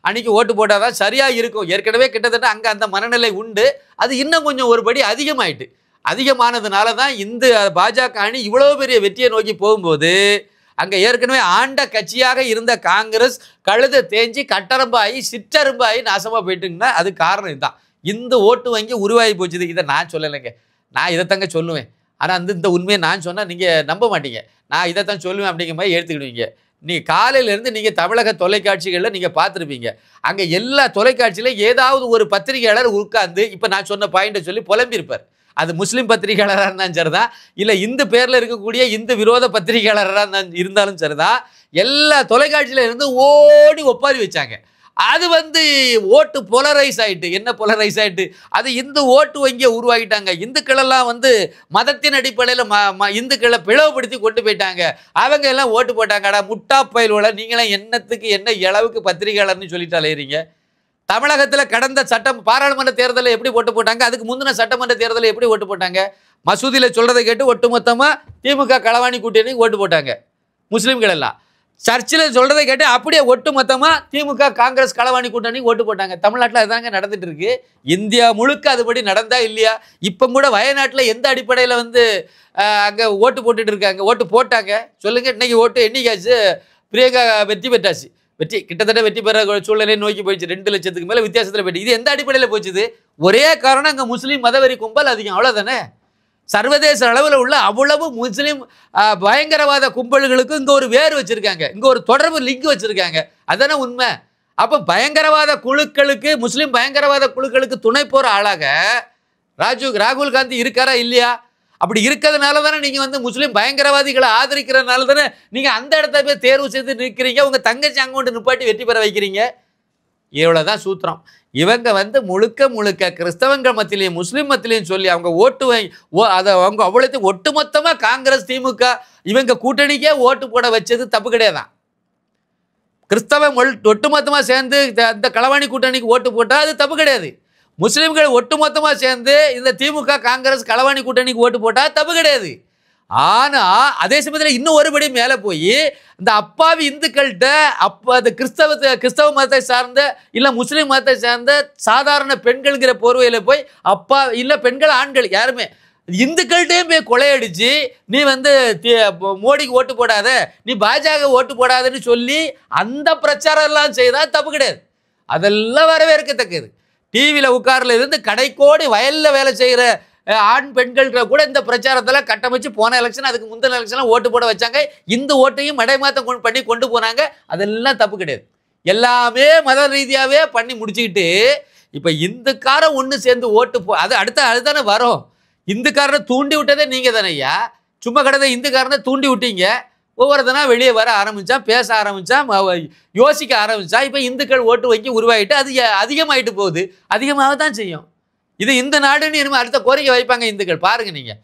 அணிக்கு ஓட்டு போட்டால் தான் சரியாக இருக்கும். ஏற்கனவே கிட்டத்தட்ட அங்கே அந்த மனநிலை உண்டு. அது இன்னும் கொஞ்சம் ஒரு படி அதிகமாயிட்டு. அதிகமானதுனால தான் இந்து பாஜக அணி இவ்வளோ பெரிய வெற்றியை நோக்கி போகும்போது அங்கே ஏற்கனவே ஆண்ட கட்சியாக இருந்த காங்கிரஸ் கழுத தேஞ்சி கட்டரம்பாகி சிற்றரும்பாகி நாசமாக போயிட்டுங்கன்னா அது காரணம் இதுதான். இந்த ஓட்டு வங்கி உருவாகி போச்சுது. இதை நான் சொல்லலைங்க. நான் இதைத்தாங்க சொல்லுவேன். ஆனால் அந்த இந்த உண்மையை நான் சொன்னால் நீங்கள் நம்ப மாட்டீங்க. நான் இதைத்தான் சொல்லுவேன் அப்படிங்கிற மாதிரி எடுத்துக்கிடுவீங்க. நீங்கள் காலையிலேருந்து நீங்கள் தமிழக தொலைக்காட்சிகளில் நீங்கள் பார்த்துருப்பீங்க. அங்கே எல்லா தொலைக்காட்சியிலும் ஏதாவது ஒரு பத்திரிகையாளர் உட்காந்து இப்போ நான் சொன்ன பாயிண்ட்டை சொல்லி புலம்பியிருப்பார். அது முஸ்லீம் பத்திரிகையாளராக இருந்தாலும் சரிதான். இல்லை இந்து பேரில் இருக்கக்கூடிய இந்து விரோத பத்திரிகையாளராக இருந்தாலும் சரிதான். எல்லா தொலைக்காட்சியில இருந்து ஓடி ஒப்பாரி வச்சாங்க. அது வந்து ஓட்டு பொலரைஸ் ஆயிட்டு. என்ன பொலரைஸ் ஆயிட்டு? அது இந்து ஓட்டு வங்கியை உருவாக்கிட்டாங்க இந்துக்களெல்லாம் வந்து மதத்தின் அடிப்படையில் ம ம இந்துக்களை பிளவுபடுத்தி கொண்டு போயிட்டாங்க. அவங்க எல்லாம் ஓட்டு போட்டாங்கடா முட்டா பயில்வோல நீங்களாம் என்னத்துக்கு என்ன இளவுக்கு பத்திரிகையாளர்னு சொல்லிட்டு அலையிறீங்க? தமிழகத்தில் கடந்த சட்டம் பாராளுமன்ற தேர்தலில் எப்படி ஓட்டு போட்டாங்க? அதுக்கு முந்தின சட்டமன்ற தேர்தலில் எப்படி ஓட்டு போட்டாங்க? மசூதியில் சொல்கிறத கேட்டு ஒட்டுமொத்தமாக திமுக களவாணி கூட்டணி ஓட்டு போட்டாங்க. முஸ்லீம்கள் எல்லாம். சர்ச்சில் சொல்றதை கேட்டு அப்படியே ஒட்டு மொத்தமாக திமுக காங்கிரஸ் களவாணி கூட்டணி ஓட்டு போட்டாங்க. தமிழ்நாட்டில் அதுதாங்க நடந்துட்டு இருக்கு. இந்தியா முழுக்க அதுபடி நடந்தா இல்லையா? இப்போ கூட வயநாட்டில் எந்த அடிப்படையில் வந்து அங்கே ஓட்டு போட்டுட்டு இருக்காங்க? ஓட்டு போட்டாங்க. சொல்லுங்க இன்னைக்கு ஓட்டு என்னைக்காச்சு? பிரியங்கா வெற்றி பெற்றாச்சு. வெற்றி கிட்டத்தட்ட வெற்றி பெற சூழ்நிலையை நோக்கி போயிடுச்சு. ரெண்டு லட்சத்துக்கு மேலே வித்தியாசத்தில் போயிட்டு இது எந்த அடிப்படையில் போச்சுது? ஒரே காரணம் அங்கே முஸ்லீம் மதவெறி கும்பல் அதிகம். அவ்வளோதானே சர்வதேச அளவில் உள்ள அவ்வளவு முஸ்லீம் பயங்கரவாத கும்பல்களுக்கும் இங்கே ஒரு வேர் வச்சுருக்காங்க. இங்கே ஒரு தொடர்பு லிங்க் வச்சுருக்காங்க. அதானே உண்மை? அப்போ பயங்கரவாத குழுக்களுக்கு முஸ்லீம் பயங்கரவாத குழுக்களுக்கு துணை போகிற ஆளாக ராஜீவ் ராகுல் காந்தி இருக்காரா இல்லையா? அப்படி இருக்கிறதுனால தானே நீங்கள் வந்து முஸ்லீம் பயங்கரவாதிகளை ஆதரிக்கிறதுனால தானே நீங்கள் அந்த இடத்த போய் தேர்வு செய்து நிற்கிறீங்க உங்கள் தங்கச்சி அங்கே கொண்டு நிப்பாட்டி வெற்றி பெற வைக்கிறீங்க. இவ்வளோதான் சூத்திரம். இவங்க வந்து முழுக்க முழுக்க கிறிஸ்தவங்கள் மத்தியிலையும் முஸ்லீம் மத்தியிலையும் சொல்லி அவங்க ஓட்டு வை ஓ அதை அவங்க அவ்வளோத்தையும் ஒட்டுமொத்தமாக காங்கிரஸ் திமுக இவங்க கூட்டணிக்கே ஓட்டு போட வச்சது தப்பு கிடையாதான். கிறிஸ்தவம் ஒட்டுமொத்தமாக சேர்ந்து இந்த- இந்த களவாணி கூட்டணிக்கு ஓட்டு போட்டால் அது தப்பு கிடையாது. முஸ்லீம்கள் ஒட்டுமொத்தமாக சேர்ந்து இந்த திமுக காங்கிரஸ் களவாணி கூட்டணிக்கு ஓட்டு போட்டால் தப்பு கிடையாது. ஆனால் அதே சமயத்தில் இன்னும் ஒருபடி மேலே போய் இந்த அப்பாவி இந்துக்கள்கிட்ட அப்போ அந்த கிறிஸ்தவத்தை கிறிஸ்தவ மதத்தை சார்ந்த இல்லை முஸ்லீம் மதத்தை சார்ந்த சாதாரண பெண்கள்ங்கிற போர்வையில் போய் அப்பா இல்லை பெண்கள் ஆண்கள் யாருமே இந்துக்கள்கிட்டையும் போய் கொலையடிச்சு நீ வந்து மோடிக்கு ஓட்டு போடாத நீ பாஜக ஓட்டு போடாதன்னு சொல்லி அந்த பிரச்சாரம் எல்லாம் தப்பு கிடையாது. அதெல்லாம் வரவேற்கத்தக்கது. டிவியில் உட்கார்ல இருந்து கடைக்கோடி வயலில் வேலை செய்கிற ஆண் பெண்கள்கிட்ட கூட இந்த பிரச்சாரத்தில் கட்டமைச்சு போன எலெக்ஷன் அதுக்கு முந்தின எலெக்ஷன்லாம் ஓட்டு போட வச்சாங்க. இந்த ஓட்டையும் மடைமாத்தம் கொண்டு பண்ணி கொண்டு போனாங்க. அதெல்லாம் தப்பு கிடையாது. எல்லாமே மத ரீதியாகவே பண்ணி முடிச்சுக்கிட்டு இப்போ இந்துக்காரன் ஒன்று சேர்ந்து ஓட்டு போ அது அடுத்த அதுதானே வரும். இந்துக்காரனை தூண்டி விட்டதே நீங்கள் தானே ஐயா? சும்மா கிடந்த இந்துக்காரனை தூண்டி விட்டீங்க. ஒவ்வொருத்தனா வெளியே வர ஆரம்பித்தான் பேச ஆரம்பித்தான் யோசிக்க ஆரம்பித்தான் இப்போ இந்துக்கள் ஓட்டு வங்கி உருவாகிட்டு அது அதிகமாகிட்டு போகுது. அதிகமாக தான் செய்யும். இது இந்த நாடுன்னு இனிமேல் அடுத்த கோரிக்கை வைப்பாங்க இந்துக்கள். பாருங்க நீங்கள்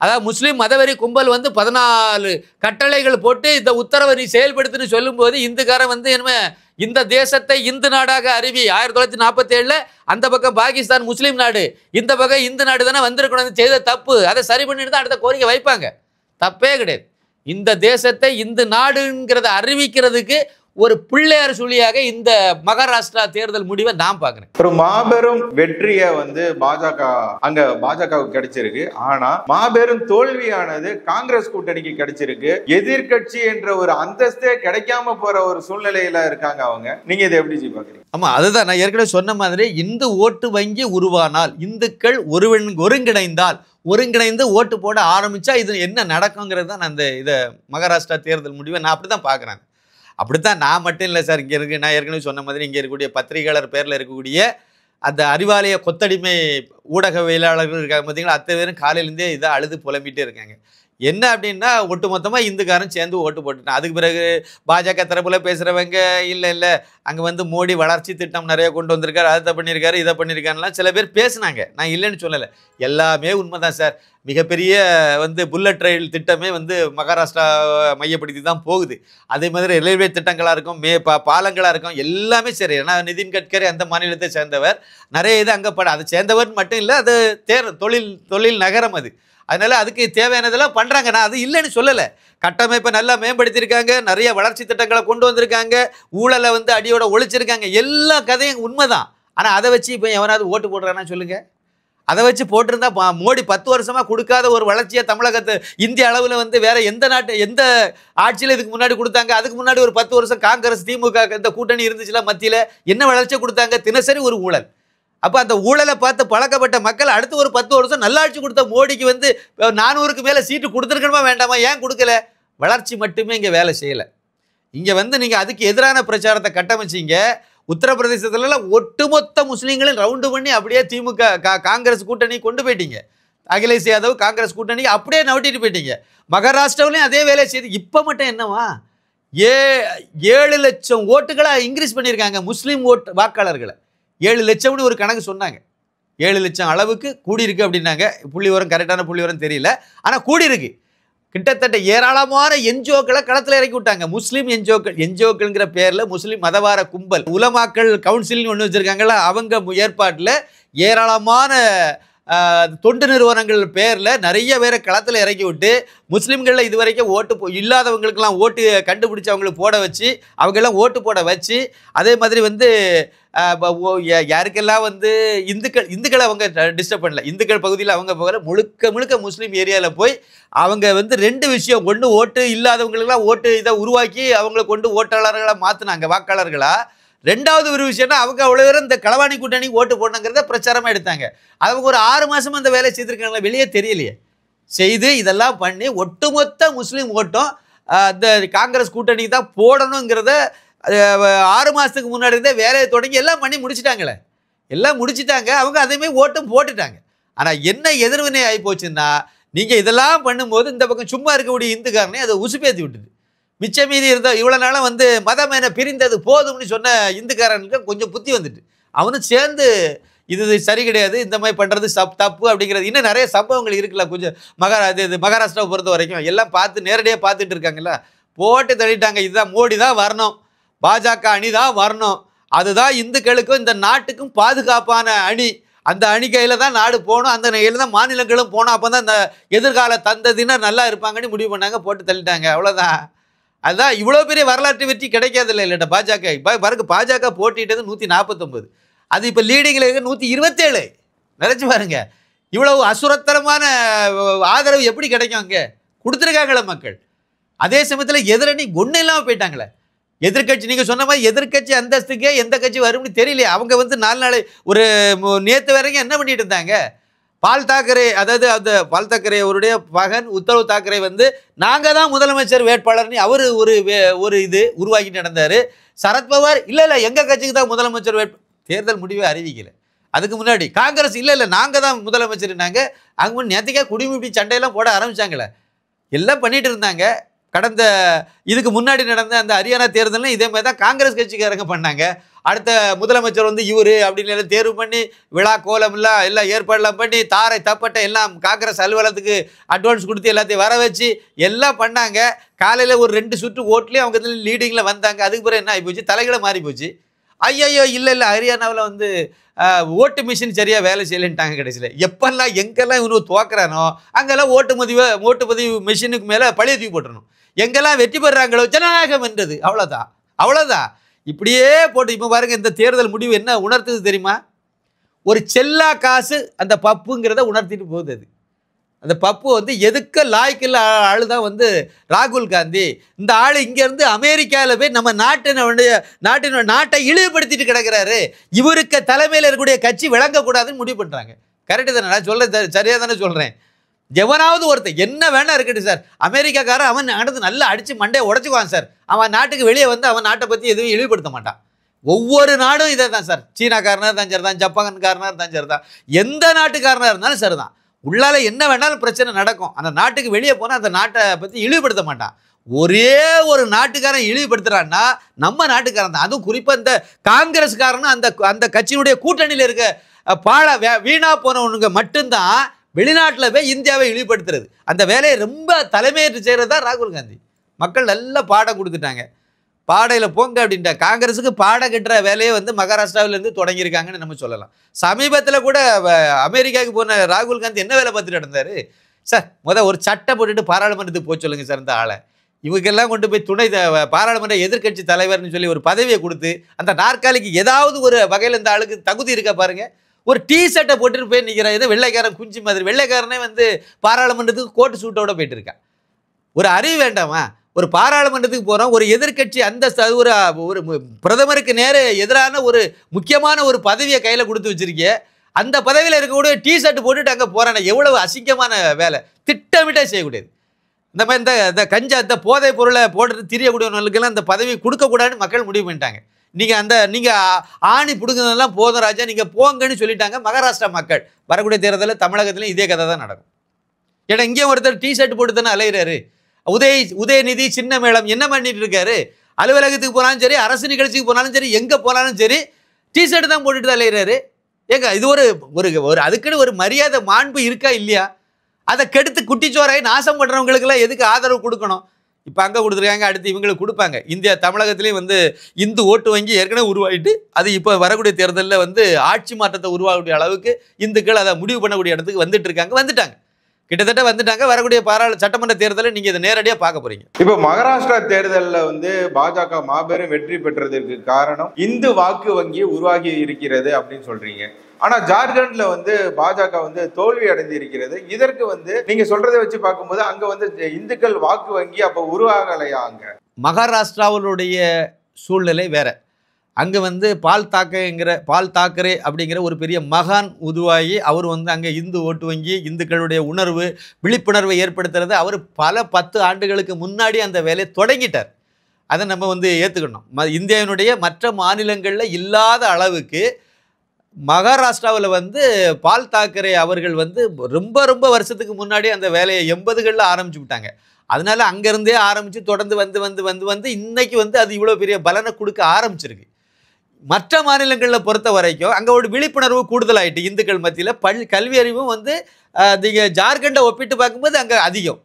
அதாவது முஸ்லீம் மதவெறி கும்பல் வந்து பதினாலு கட்டளைகள் போட்டு இந்த உத்தரவை நீ செயல்படுத்துன்னு சொல்லும்போது இந்துக்காரன் வந்து இனிமேல் இந்த தேசத்தை இந்து நாடாக அறிவி ஆயிரத்தி தொள்ளாயிரத்தி நாற்பத்தி ஏழில் அந்த பக்கம் பாகிஸ்தான் முஸ்லீம் நாடு. இந்த பக்கம் இந்து நாடு தானே வந்திருக்கணும். செய்த தப்பு. அதை சரி பண்ணிட்டு தான் அடுத்த கோரிக்கை வைப்பாங்க. தப்பே கிடையாது. இந்த தேசத்தை இந்த நாடுங்கிறத அறிவிக்கிறதுக்கு ஒரு பிள்ளையார் சுழியாக இந்த மகாராஷ்டிரா தேர்தல் முடிவை நான் பார்க்குறேன். ஒரு மாபெரும் வெற்றியை வந்து பாஜக அங்க பாஜகவுக்கு கிடைச்சிருக்கு. ஆனா மாபெரும் தோல்வியானது காங்கிரஸ் கூட்டணிக்கு கிடைச்சிருக்கு. எதிர்க்கட்சி என்ற ஒரு அந்தஸ்தே கிடைக்காம போற ஒரு சூழ்நிலையில இருக்காங்க அவங்க. நீங்க இதை எப்படி பாக்குறீங்க ஆமாம் அதுதான். நான் ஏற்கனவே சொன்ன மாதிரி இந்து ஓட்டு வங்கி உருவானால் இந்துக்கள் ஒருவன் ஒருங்கிணைந்தால் ஒருங்கிணைந்து ஓட்டு போட ஆரம்பிச்சா இது என்ன நடக்குங்கிறது தான் நான் இந்த இதை மகாராஷ்டிரா தேர்தல் முடிவை நான் அப்படி தான் பார்க்குறேன். அப்படித்தான் நான் மட்டும் இல்லை சார். இங்கே இருக்கு நான் ஏற்கனவே சொன்ன மாதிரி இங்கே இருக்கக்கூடிய பத்திரிகையாளர் பேரில் இருக்கக்கூடிய அந்த அறிவாலய கொத்தடிமை ஊடகவியலாளர்கள் இருக்காங்க பார்த்தீங்களா அத்தனை பேரும் காலையிலேருந்தே இதை அழுது புலம்பிட்டே இருக்காங்க. என்ன அப்படின்னா ஒட்டுமொத்தமாக இந்துக்காரன் சேர்ந்து ஓட்டு போட்டுட்டான். அதுக்கு பிறகு பாஜக தரப்புல பேசுகிறவங்க இல்லை இல்லை அங்கே வந்து மோடி வளர்ச்சி திட்டம் நிறைய கொண்டு வந்திருக்காரு அதை பண்ணியிருக்காரு இதை பண்ணியிருக்காருலாம் சில பேர் பேசுனாங்க. நான் இல்லைன்னு சொல்லலை. எல்லாமே உண்மைதான் சார். மிகப்பெரிய வந்து புல்லட் ரயில் திட்டமே வந்து மகாராஷ்டிரா மையப்படுத்தி தான் போகுது. அதே மாதிரி ரயில்வே திட்டங்களாக இருக்கும் மே பா பாலங்களாக இருக்கும் எல்லாமே சரி. ஏன்னா நிதின் கட்கரி அந்த மாநிலத்தை சேர்ந்தவர். நிறைய இது அங்கே பட அதை சேர்ந்தவர் மட்டும் இல்லை அது தேர் தொழில் தொழில் நகரம் அது. அதனால அதுக்கு தேவையானதெல்லாம் பண்ணுறாங்க நான் அது இல்லைன்னு சொல்லலை. கட்டமைப்பை நல்லா மேம்படுத்தியிருக்காங்க. நிறைய வளர்ச்சி திட்டங்களை கொண்டு வந்திருக்காங்க. ஊழலை வந்து அடியோட ஒழிச்சிருக்காங்க. எல்லா கதையும் உண்மைதான். ஆனால் அதை வச்சு இப்போ எவனாவது ஓட்டு போடுறான்னு சொல்லுங்கள் அதை வச்சு போட்டிருந்தா மோடி பத்து வருஷமாக கொடுக்காத ஒரு வளர்ச்சியை தமிழகத்தை இந்திய அளவில் வந்து வேறு எந்த நாட்டு எந்த ஆட்சியில் இதுக்கு முன்னாடி கொடுத்தாங்க? அதுக்கு முன்னாடி ஒரு பத்து வருஷம் காங்கிரஸ் திமுக இந்த கூட்டணி இருந்துச்சுல மத்தியில். என்ன வளர்ச்சியை கொடுத்தாங்க? தினசரி ஒரு ஊழல். அப்போ அந்த ஊழலை பார்த்து பழக்கப்பட்ட மக்கள் அடுத்து ஒரு பத்து வருஷம் நல்லாட்சி கொடுத்த மோடிக்கு வந்து நானூறுக்கு மேலே சீட்டு கொடுத்துருக்கணுமா வேண்டாமா? ஏன் கொடுக்கல? வளர்ச்சி மட்டுமே இங்கே வேலை செய்யலை. இங்கே வந்து நீங்கள் அதுக்கு எதிரான பிரச்சாரத்தை கட்டமைச்சீங்க. உத்தரப்பிரதேசத்துலலாம் ஒட்டுமொத்த முஸ்லீம்களையும் ரவுண்டு பண்ணி அப்படியே திமுக கா காங்கிரஸ் கூட்டணி கொண்டு போயிட்டீங்க. அகிலேஷ் யாதவ் காங்கிரஸ் கூட்டணி அப்படியே நவட்டிட்டு போயிட்டீங்க. மகாராஷ்டிராவிலையும் அதே வேலையை செய்து இப்போ மட்டும் என்னவா? ஏ ஏழு லட்சம் ஓட்டுகளாக இன்க்ரீஸ் பண்ணியிருக்காங்க முஸ்லீம் ஓட்டு வாக்காளர்களை. ஏழு லட்சம்னு ஒரு கணக்கு சொன்னாங்க. ஏழு லட்சம் அளவுக்கு கூடியிருக்கு அப்படின்னாங்க. புள்ளி உரம் கரெக்டான புள்ளி உரம் தெரியல. ஆனால் கூடியிருக்கு. கிட்டத்தட்ட ஏராளமான என்ஜிஓக்களை களத்தில் இறக்கி விட்டாங்க. முஸ்லீம் என்ஜிஓக்கள் என்ஜிஓக்கள்ங்கிற பேரில் முஸ்லீம் மதவார கும்பல் உலமாக்கள் கவுன்சில்னு ஒன்று வச்சுருக்காங்களா அவங்க ஏற்பாட்டில் ஏராளமான தொண்டு நிறுவனங்கள் பேரில் நிறைய பேரை களத்தில் இறக்கி விட்டு முஸ்லீம்களில் இது வரைக்கும் ஓட்டு இல்லாதவங்களுக்கெல்லாம் ஓட்டு கண்டுபிடிச்சி அவங்களுக்கு போட வச்சு அவங்கெல்லாம் ஓட்டு போட வச்சு அதே மாதிரி வந்து யாருக்கெல்லாம் வந்து இந்துக்கள் இந்துக்களை அவங்க டிஸ்டர்ப் பண்ணல. இந்துக்கள் பகுதியில் அவங்க போகல முழுக்க முழுக்க முஸ்லீம் ஏரியாவில் போய் அவங்க வந்து ரெண்டு விஷயம் ஒன்று ஓட்டு இல்லாதவங்களுக்கெல்லாம் ஓட்டு இதை உருவாக்கி அவங்கள கொண்டு ஓட்டாளர்களாக மாற்றினாங்க வாக்காளர்களாக ரெண்டாவது ஒரு விஷயம்னா அவங்க அவ்வளோ தூரம் இந்த களவாணி கூட்டணி ஓட்டு போடணுங்கிறத பிரச்சாரமாக எடுத்தாங்க. அவங்க ஒரு ஆறு மாதம் அந்த வேலையை செய்திருக்காங்களா வெளியே தெரியலையே. செய்து இதெல்லாம் பண்ணி ஒட்டுமொத்த முஸ்லீம் ஓட்டம் இந்த காங்கிரஸ் கூட்டணிக்கு தான் போடணுங்கிறத ஆறு மாதத்துக்கு முன்னாடி இருந்தே வேலையை தொடங்கி எல்லாம் பண்ணி முடிச்சிட்டாங்களே. எல்லாம் முடிச்சிட்டாங்க. அவங்க அதையுமே ஓட்டும் போட்டுட்டாங்க. ஆனால் என்ன எதிர்வினை ஆகி போச்சுன்னா நீங்கள் இதெல்லாம் பண்ணும்போது இந்த பக்கம் சும்மா இருக்கக்கூடிய இந்துக்காரனே அதை உசுப்பேற்றி விட்டுது. மிச்ச மீதி இருந்த இவ்வளோ நாளும் வந்து மதம் என பிரிந்தது போதும்னு சொன்ன இந்துக்காரனுக்கு கொஞ்சம் புத்தி வந்துட்டு. அவனும் சேர்ந்து இது சரி கிடையாது இந்த மாதிரி பண்ணுறது சப் தப்பு அப்படிங்கிறது. இன்னும் நிறைய சம்பவங்கள் இருக்குல்ல கொஞ்சம் மகாரா இது இது மகாராஷ்டிராவை பொறுத்த வரைக்கும். எல்லாம் பார்த்து நேரடியாக பார்த்துட்டு இருக்காங்கல்ல. போட்டு தள்ளிட்டாங்க. இதுதான் மோடி தான் வரணும். பாஜக அணி தான் வரணும். அதுதான் இந்துக்களுக்கும் இந்த நாட்டுக்கும் பாதுகாப்பான அணி. அந்த அணி கையில் தான் நாடு போகணும். அந்த கையில் தான் மாநிலங்களும் போகணும். அப்போ தான் இந்த எதிர்கால தந்ததினா நல்லா இருப்பாங்கன்னு முடிவு பண்ணாங்க. போட்டு தள்ளிட்டாங்க. அவ்வளோதான் அதுதான் இவ்வளோ பெரிய வரலாற்று வெற்றி கிடைக்காதில்ல இல்லைடா பாஜக. இப்போ பாருங்க பாஜக போட்டிட்டது நூற்றி நாற்பத்தொம்பது அது இப்போ லீடிங்கில் இருக்க நூற்றி இருபத்தேழு. நினச்சி பாருங்க. இவ்வளவு அசுரத்தரமான ஆதரவு எப்படி கிடைக்கும் அங்கே? கொடுத்துருக்காங்களே மக்கள். அதே சமயத்தில் எதிரணி ஒன்றும் இல்லாமல் போயிட்டாங்களே. எதிர்க்கட்சி நீங்கள் சொன்ன மாதிரி எதிர்க்கட்சி அந்தஸ்துக்கே எந்த கட்சி வரும்னு தெரியலையே. அவங்க வந்து நாலு நாள் ஒரு நேற்று வரைக்கும் என்ன பண்ணிட்டு இருந்தாங்க? பால் தாக்கரே அதாவது அந்த பால் தாக்கரே அவருடைய மகன் உத்தவ் தாக்கரே வந்து நாங்கள் தான் முதலமைச்சர் வேட்பாளர்னு அவர் ஒரு வே- ஒரு இது உருவாக்கி நடந்தார். சரத்பவார் இல்லை இல்லை எங்கள் கட்சிக்கு தான் முதலமைச்சர் வேட்ப தேர்தல் முடிவை அறிவிக்கலை. அதுக்கு முன்னாடி காங்கிரஸ் இல்லை இல்லை நாங்கள் தான் முதலமைச்சர்னாங்க அங்கே முன் நேற்றுக்கே குடிமுடி சண்டையெல்லாம் போட ஆரம்பித்தாங்களே எல்லாம் பண்ணிகிட்டு இருந்தாங்க. கடந்த இதுக்கு முன்னாடி நடந்த அந்த ஹரியானா தேர்தலில் இதே மாதிரி தான் காங்கிரஸ் கட்சிக்காரங்க பண்ணாங்க. அடுத்த முதலமைச்சர் வந்து இவர் அப்படின்னு எல்லாம் தேர்வு பண்ணி விழா கோலம் எல்லாம் எல்லாம் ஏற்பாடெல்லாம் பண்ணி தாரை தப்பட்டை எல்லாம் காங்கிரஸ் அலுவலகத்துக்கு அட்வான்ஸ் கொடுத்து எல்லாத்தையும் வர வச்சு எல்லாம் பண்ணாங்க. காலையில் ஒரு ரெண்டு சுற்று ஓட்லேயும் அவங்க இதில் லீடிங்கில் வந்தாங்க. அதுக்கு பிறகு என்ன ஆகி போச்சு? தலைகளை மாறி போச்சு. ஐயையோ இல்லை இல்லை. ஹரியானாவில் வந்து ஓட்டு மிஷின் சரியாக வேலை செய்யலைன்ட்டாங்க கடைசியில். எப்பெல்லாம் எங்கெல்லாம் இவனு தோக்குறானோ அங்கெல்லாம் ஓட்டு ஓட்டுப்பதிவு ஓட்டு பதிவு மிஷினுக்கு மேலே பழைய தூக்கி போட்டுறணும். எங்கெல்லாம் வெற்றி பெறுறாங்களோ ஜனநாயகம் என்றது. அவ்வளோதான் அவ்வளோதான் இப்படியே போட்டு இப்போ பாருங்க இந்த தேர்தல் முடிவு என்ன உணர்த்துது தெரியுமா? ஒரு செல்லா காசு அந்த பப்புங்கிறத உணர்த்திட்டு போகுது அது. அந்த பப்பு வந்து எதுக்க லாய்க்கில் ஆளு தான் வந்து ராகுல் காந்தி? இந்த ஆள் இங்கேருந்து அமெரிக்காவில் போய் நம்ம நாட்டினுடைய நாட்டின நாட்டை இழிவுபடுத்திட்டு கிடக்கிறாரு. இவருக்கு தலைமையில் இருக்கக்கூடிய கட்சி விளங்கக்கூடாதுன்னு முடிவு பண்ணுறாங்க கரெக்டு தானே? நான் சொல்கிறேன் சரியாக தானே சொல்கிறேன் எவனாவது ஒருத்தன் என்ன வேணா இருக்கட்டும் சார். அமெரிக்காக்காரன் அவன் நடந்து நல்லா அடித்து மண்டையை உடச்சிக்குவான் சார். அவன் நாட்டுக்கு வெளியே வந்து அவன் நாட்டை பற்றி எதுவும் இழிவுபடுத்த மாட்டான். ஒவ்வொரு நாடும் இதை தான் சார். சீனாக்காரனாக இருந்தாலும் சரி தான் ஜப்பான்காரனாக இருந்தாலும் சரி தான் எந்த நாட்டுக்காரனாக இருந்தாலும் சரி தான் உள்ளால என்ன வேணாலும் பிரச்சனை நடக்கும். அந்த நாட்டுக்கு வெளியே போனால் அந்த நாட்டை பற்றி இழிவுபடுத்த மாட்டான். ஒரே ஒரு நாட்டுக்காரன் இழிவுபடுத்துறான்னா நம்ம நாட்டுக்காரன் தான். அதுவும் குறிப்பாக இந்த காங்கிரஸ்காரனும் அந்த அந்த கட்சியினுடைய கூட்டணியில் இருக்க பாழ வே- போனவனுங்க மட்டும்தான் வெளிநாட்டில் போய் இந்தியாவை இழிவுபடுத்துறது. அந்த வேலையை ரொம்ப தலைமையேற்று செய்கிறது தான் ராகுல் காந்தி. மக்கள் நல்ல பாடம் கொடுத்துட்டாங்க. பாடையில் போங்க அப்படின்ட்டா காங்கிரஸுக்கு பாடம் கட்டுற வேலையை வந்து மகாராஷ்டிராவிலேருந்து தொடங்கியிருக்காங்கன்னு நம்ம சொல்லலாம். சமீபத்தில் கூட வ- அமெரிக்காவுக்கு போன ராகுல் காந்தி என்ன வேலை பார்த்துட்டு நடந்தார்? சார் முத ஒரு சட்டை போட்டுட்டு பாராளுமன்றத்துக்கு போய் சொல்லுங்கள் சார் இந்த ஆளை. இவங்கெல்லாம் கொண்டு போய் துணை பாராளுமன்ற எதிர்க்கட்சி தலைவர்னு சொல்லி ஒரு பதவியை கொடுத்து அந்த நாற்காலிக்கு ஏதாவது ஒரு வகையில் இந்த ஆளுக்கு தகுதி இருக்கா பாருங்கள் ஒரு டீ ஷர்ட்டை போட்டுட்டு போய் நிற்கிற இது வெள்ளைக்காரன் குஞ்சு மாதிரி. வெள்ளைக்காரனே வந்து பாராளுமன்றத்துக்கு கோட்டு சூட்டோட போயிட்டு இருக்கான் ஒரு அறிவு வேண்டாமா? ஒரு பாராளுமன்றத்துக்கு போகிறோம் ஒரு எதிர்க்கட்சி அந்த ஒரு ஒரு பிரதமருக்கு நேர எதிரான ஒரு முக்கியமான ஒரு பதவியை கையில் கொடுத்து வச்சிருக்கிய அந்த பதவியில் இருக்கக்கூடிய டீ ஷர்ட் போட்டுட்டு அங்கே போகிறானே எவ்வளவு அசிங்கமான வேலை. திட்டமிட்டே செய்யக்கூடியது. இந்த மாதிரி இந்த இந்த கஞ்சா இந்த போதைப் பொருளை போட்டு திரியக்கூடியவங்களுக்கெல்லாம் இந்த பதவி கொடுக்கக்கூடாதுன்னு மக்கள் முடிவு பண்ணிட்டாங்க. நீங்கள் அந்த நீங்கள் ஆணி பிடுங்குனதெல்லாம் போதும் ராஜா. நீங்கள் போங்கன்னு சொல்லிட்டாங்க மகாராஷ்டிரா மக்கள். வரக்கூடிய தேர்தலில் தமிழகத்துலையும் இதே கதை தான் நடக்கும். ஏன்னா இங்கேயும் ஒருத்தர் டி ஷர்ட் போட்டு தானே அலையிறாரு. உதய உதயநிதி சின்ன மேளம் என்ன பண்ணிட்டு இருக்காரு? அலுவலகத்துக்கு போனாலும் சரி அரசு நிகழ்ச்சிக்கு போனாலும் சரி எங்கே போனாலும் சரி டிஷர்ட் தான் போட்டுட்டு தலையிறாரு ஏங்க இது ஒரு ஒரு ஒரு அதுக்குன்னு ஒரு மரியாதை மாண்பு இருக்கா இல்லையா? அதை கெடுத்து குட்டிச்சோராய் நாசம் பண்ணுறவங்களுக்கெல்லாம் எதுக்கு ஆதரவு கொடுக்கணும்? இப்போ அங்கே கொடுத்துருக்காங்க அடுத்து இவங்களுக்கு கொடுப்பாங்க. இந்தியா தமிழகத்திலையும் வந்து இந்து ஓட்டு வங்கி ஏற்கனவே உருவாகிட்டு அது இப்போ வரக்கூடிய தேர்தலில் வந்து ஆட்சி மாற்றத்தை உருவாகக்கூடிய அளவுக்கு இந்துக்கள் அதை முடிவு பண்ணக்கூடிய இடத்துக்கு வந்துட்டு இருக்காங்க வந்துட்டாங்க. கிட்டத்தட்ட வந்துட்டாங்க வரக்கூடிய பாராள சட்டமன்ற தேர்தலை நீங்கள் இதை நேரடியாக பார்க்க போறீங்க. இப்போ மகாராஷ்டிரா தேர்தலில் வந்து பாஜக மாபெரும் வெற்றி பெற்றதற்கு காரணம் இந்து வாக்கு வங்கி உருவாகி இருக்கிறது அப்படின்னு சொல்றீங்க. ஆனா ஜார்க்கண்ட்ல வந்து பாஜக வந்து தோல்வி அடைந்து இருக்கிறது. இதற்கு வந்து நீங்க சொல்றதை வச்சு பார்க்கும்போது அங்க வந்து இந்துக்கள் வாக்கு வங்கி அப்ப உருவாகலையா அங்க மகாராஷ்டிராவினுடைய சூழ்நிலை வேற. அங்கே வந்து பால் தாக்கேங்கிற பால் தாக்கரே அப்படிங்கிற ஒரு பெரிய மகான் உருவாகி அவர் வந்து அங்கே இந்து ஓட்டு வங்கி இந்துக்களுடைய உணர்வு விழிப்புணர்வை ஏற்படுத்துறது அவர் பல பத்து ஆண்டுகளுக்கு முன்னாடி அந்த வேலையை தொடங்கிட்டார். அதை நம்ம வந்து ஏற்றுக்கணும் ம இந்தியாவினுடைய மற்ற மாநிலங்களில் இல்லாத அளவுக்கு மகாராஷ்டிராவில் வந்து பால் தாக்கரே அவர்கள் வந்து ரொம்ப ரொம்ப வருஷத்துக்கு முன்னாடி அந்த வேலையை எண்பதுகளில் ஆரம்பிச்சு விட்டாங்க அதனால அங்கேருந்தே ஆரம்பித்து தொடர்ந்து வந்து வந்து வந்து வந்து இன்றைக்கி வந்து அது இவ்வளோ பெரிய பலனை கொடுக்க ஆரம்பிச்சிருக்கு. மற்ற மாநிலங்களில் பொறுத்த வரைக்கும் அங்கே ஒரு விழிப்புணர்வு கூடுதலாகிட்டு இந்துக்கள் மத்தியில் பள் கல்வி அறிவும் வந்து நீங்கள் ஜார்க்கண்டை ஒப்பிட்டு பார்க்கும்போது அங்கே அதிகம்.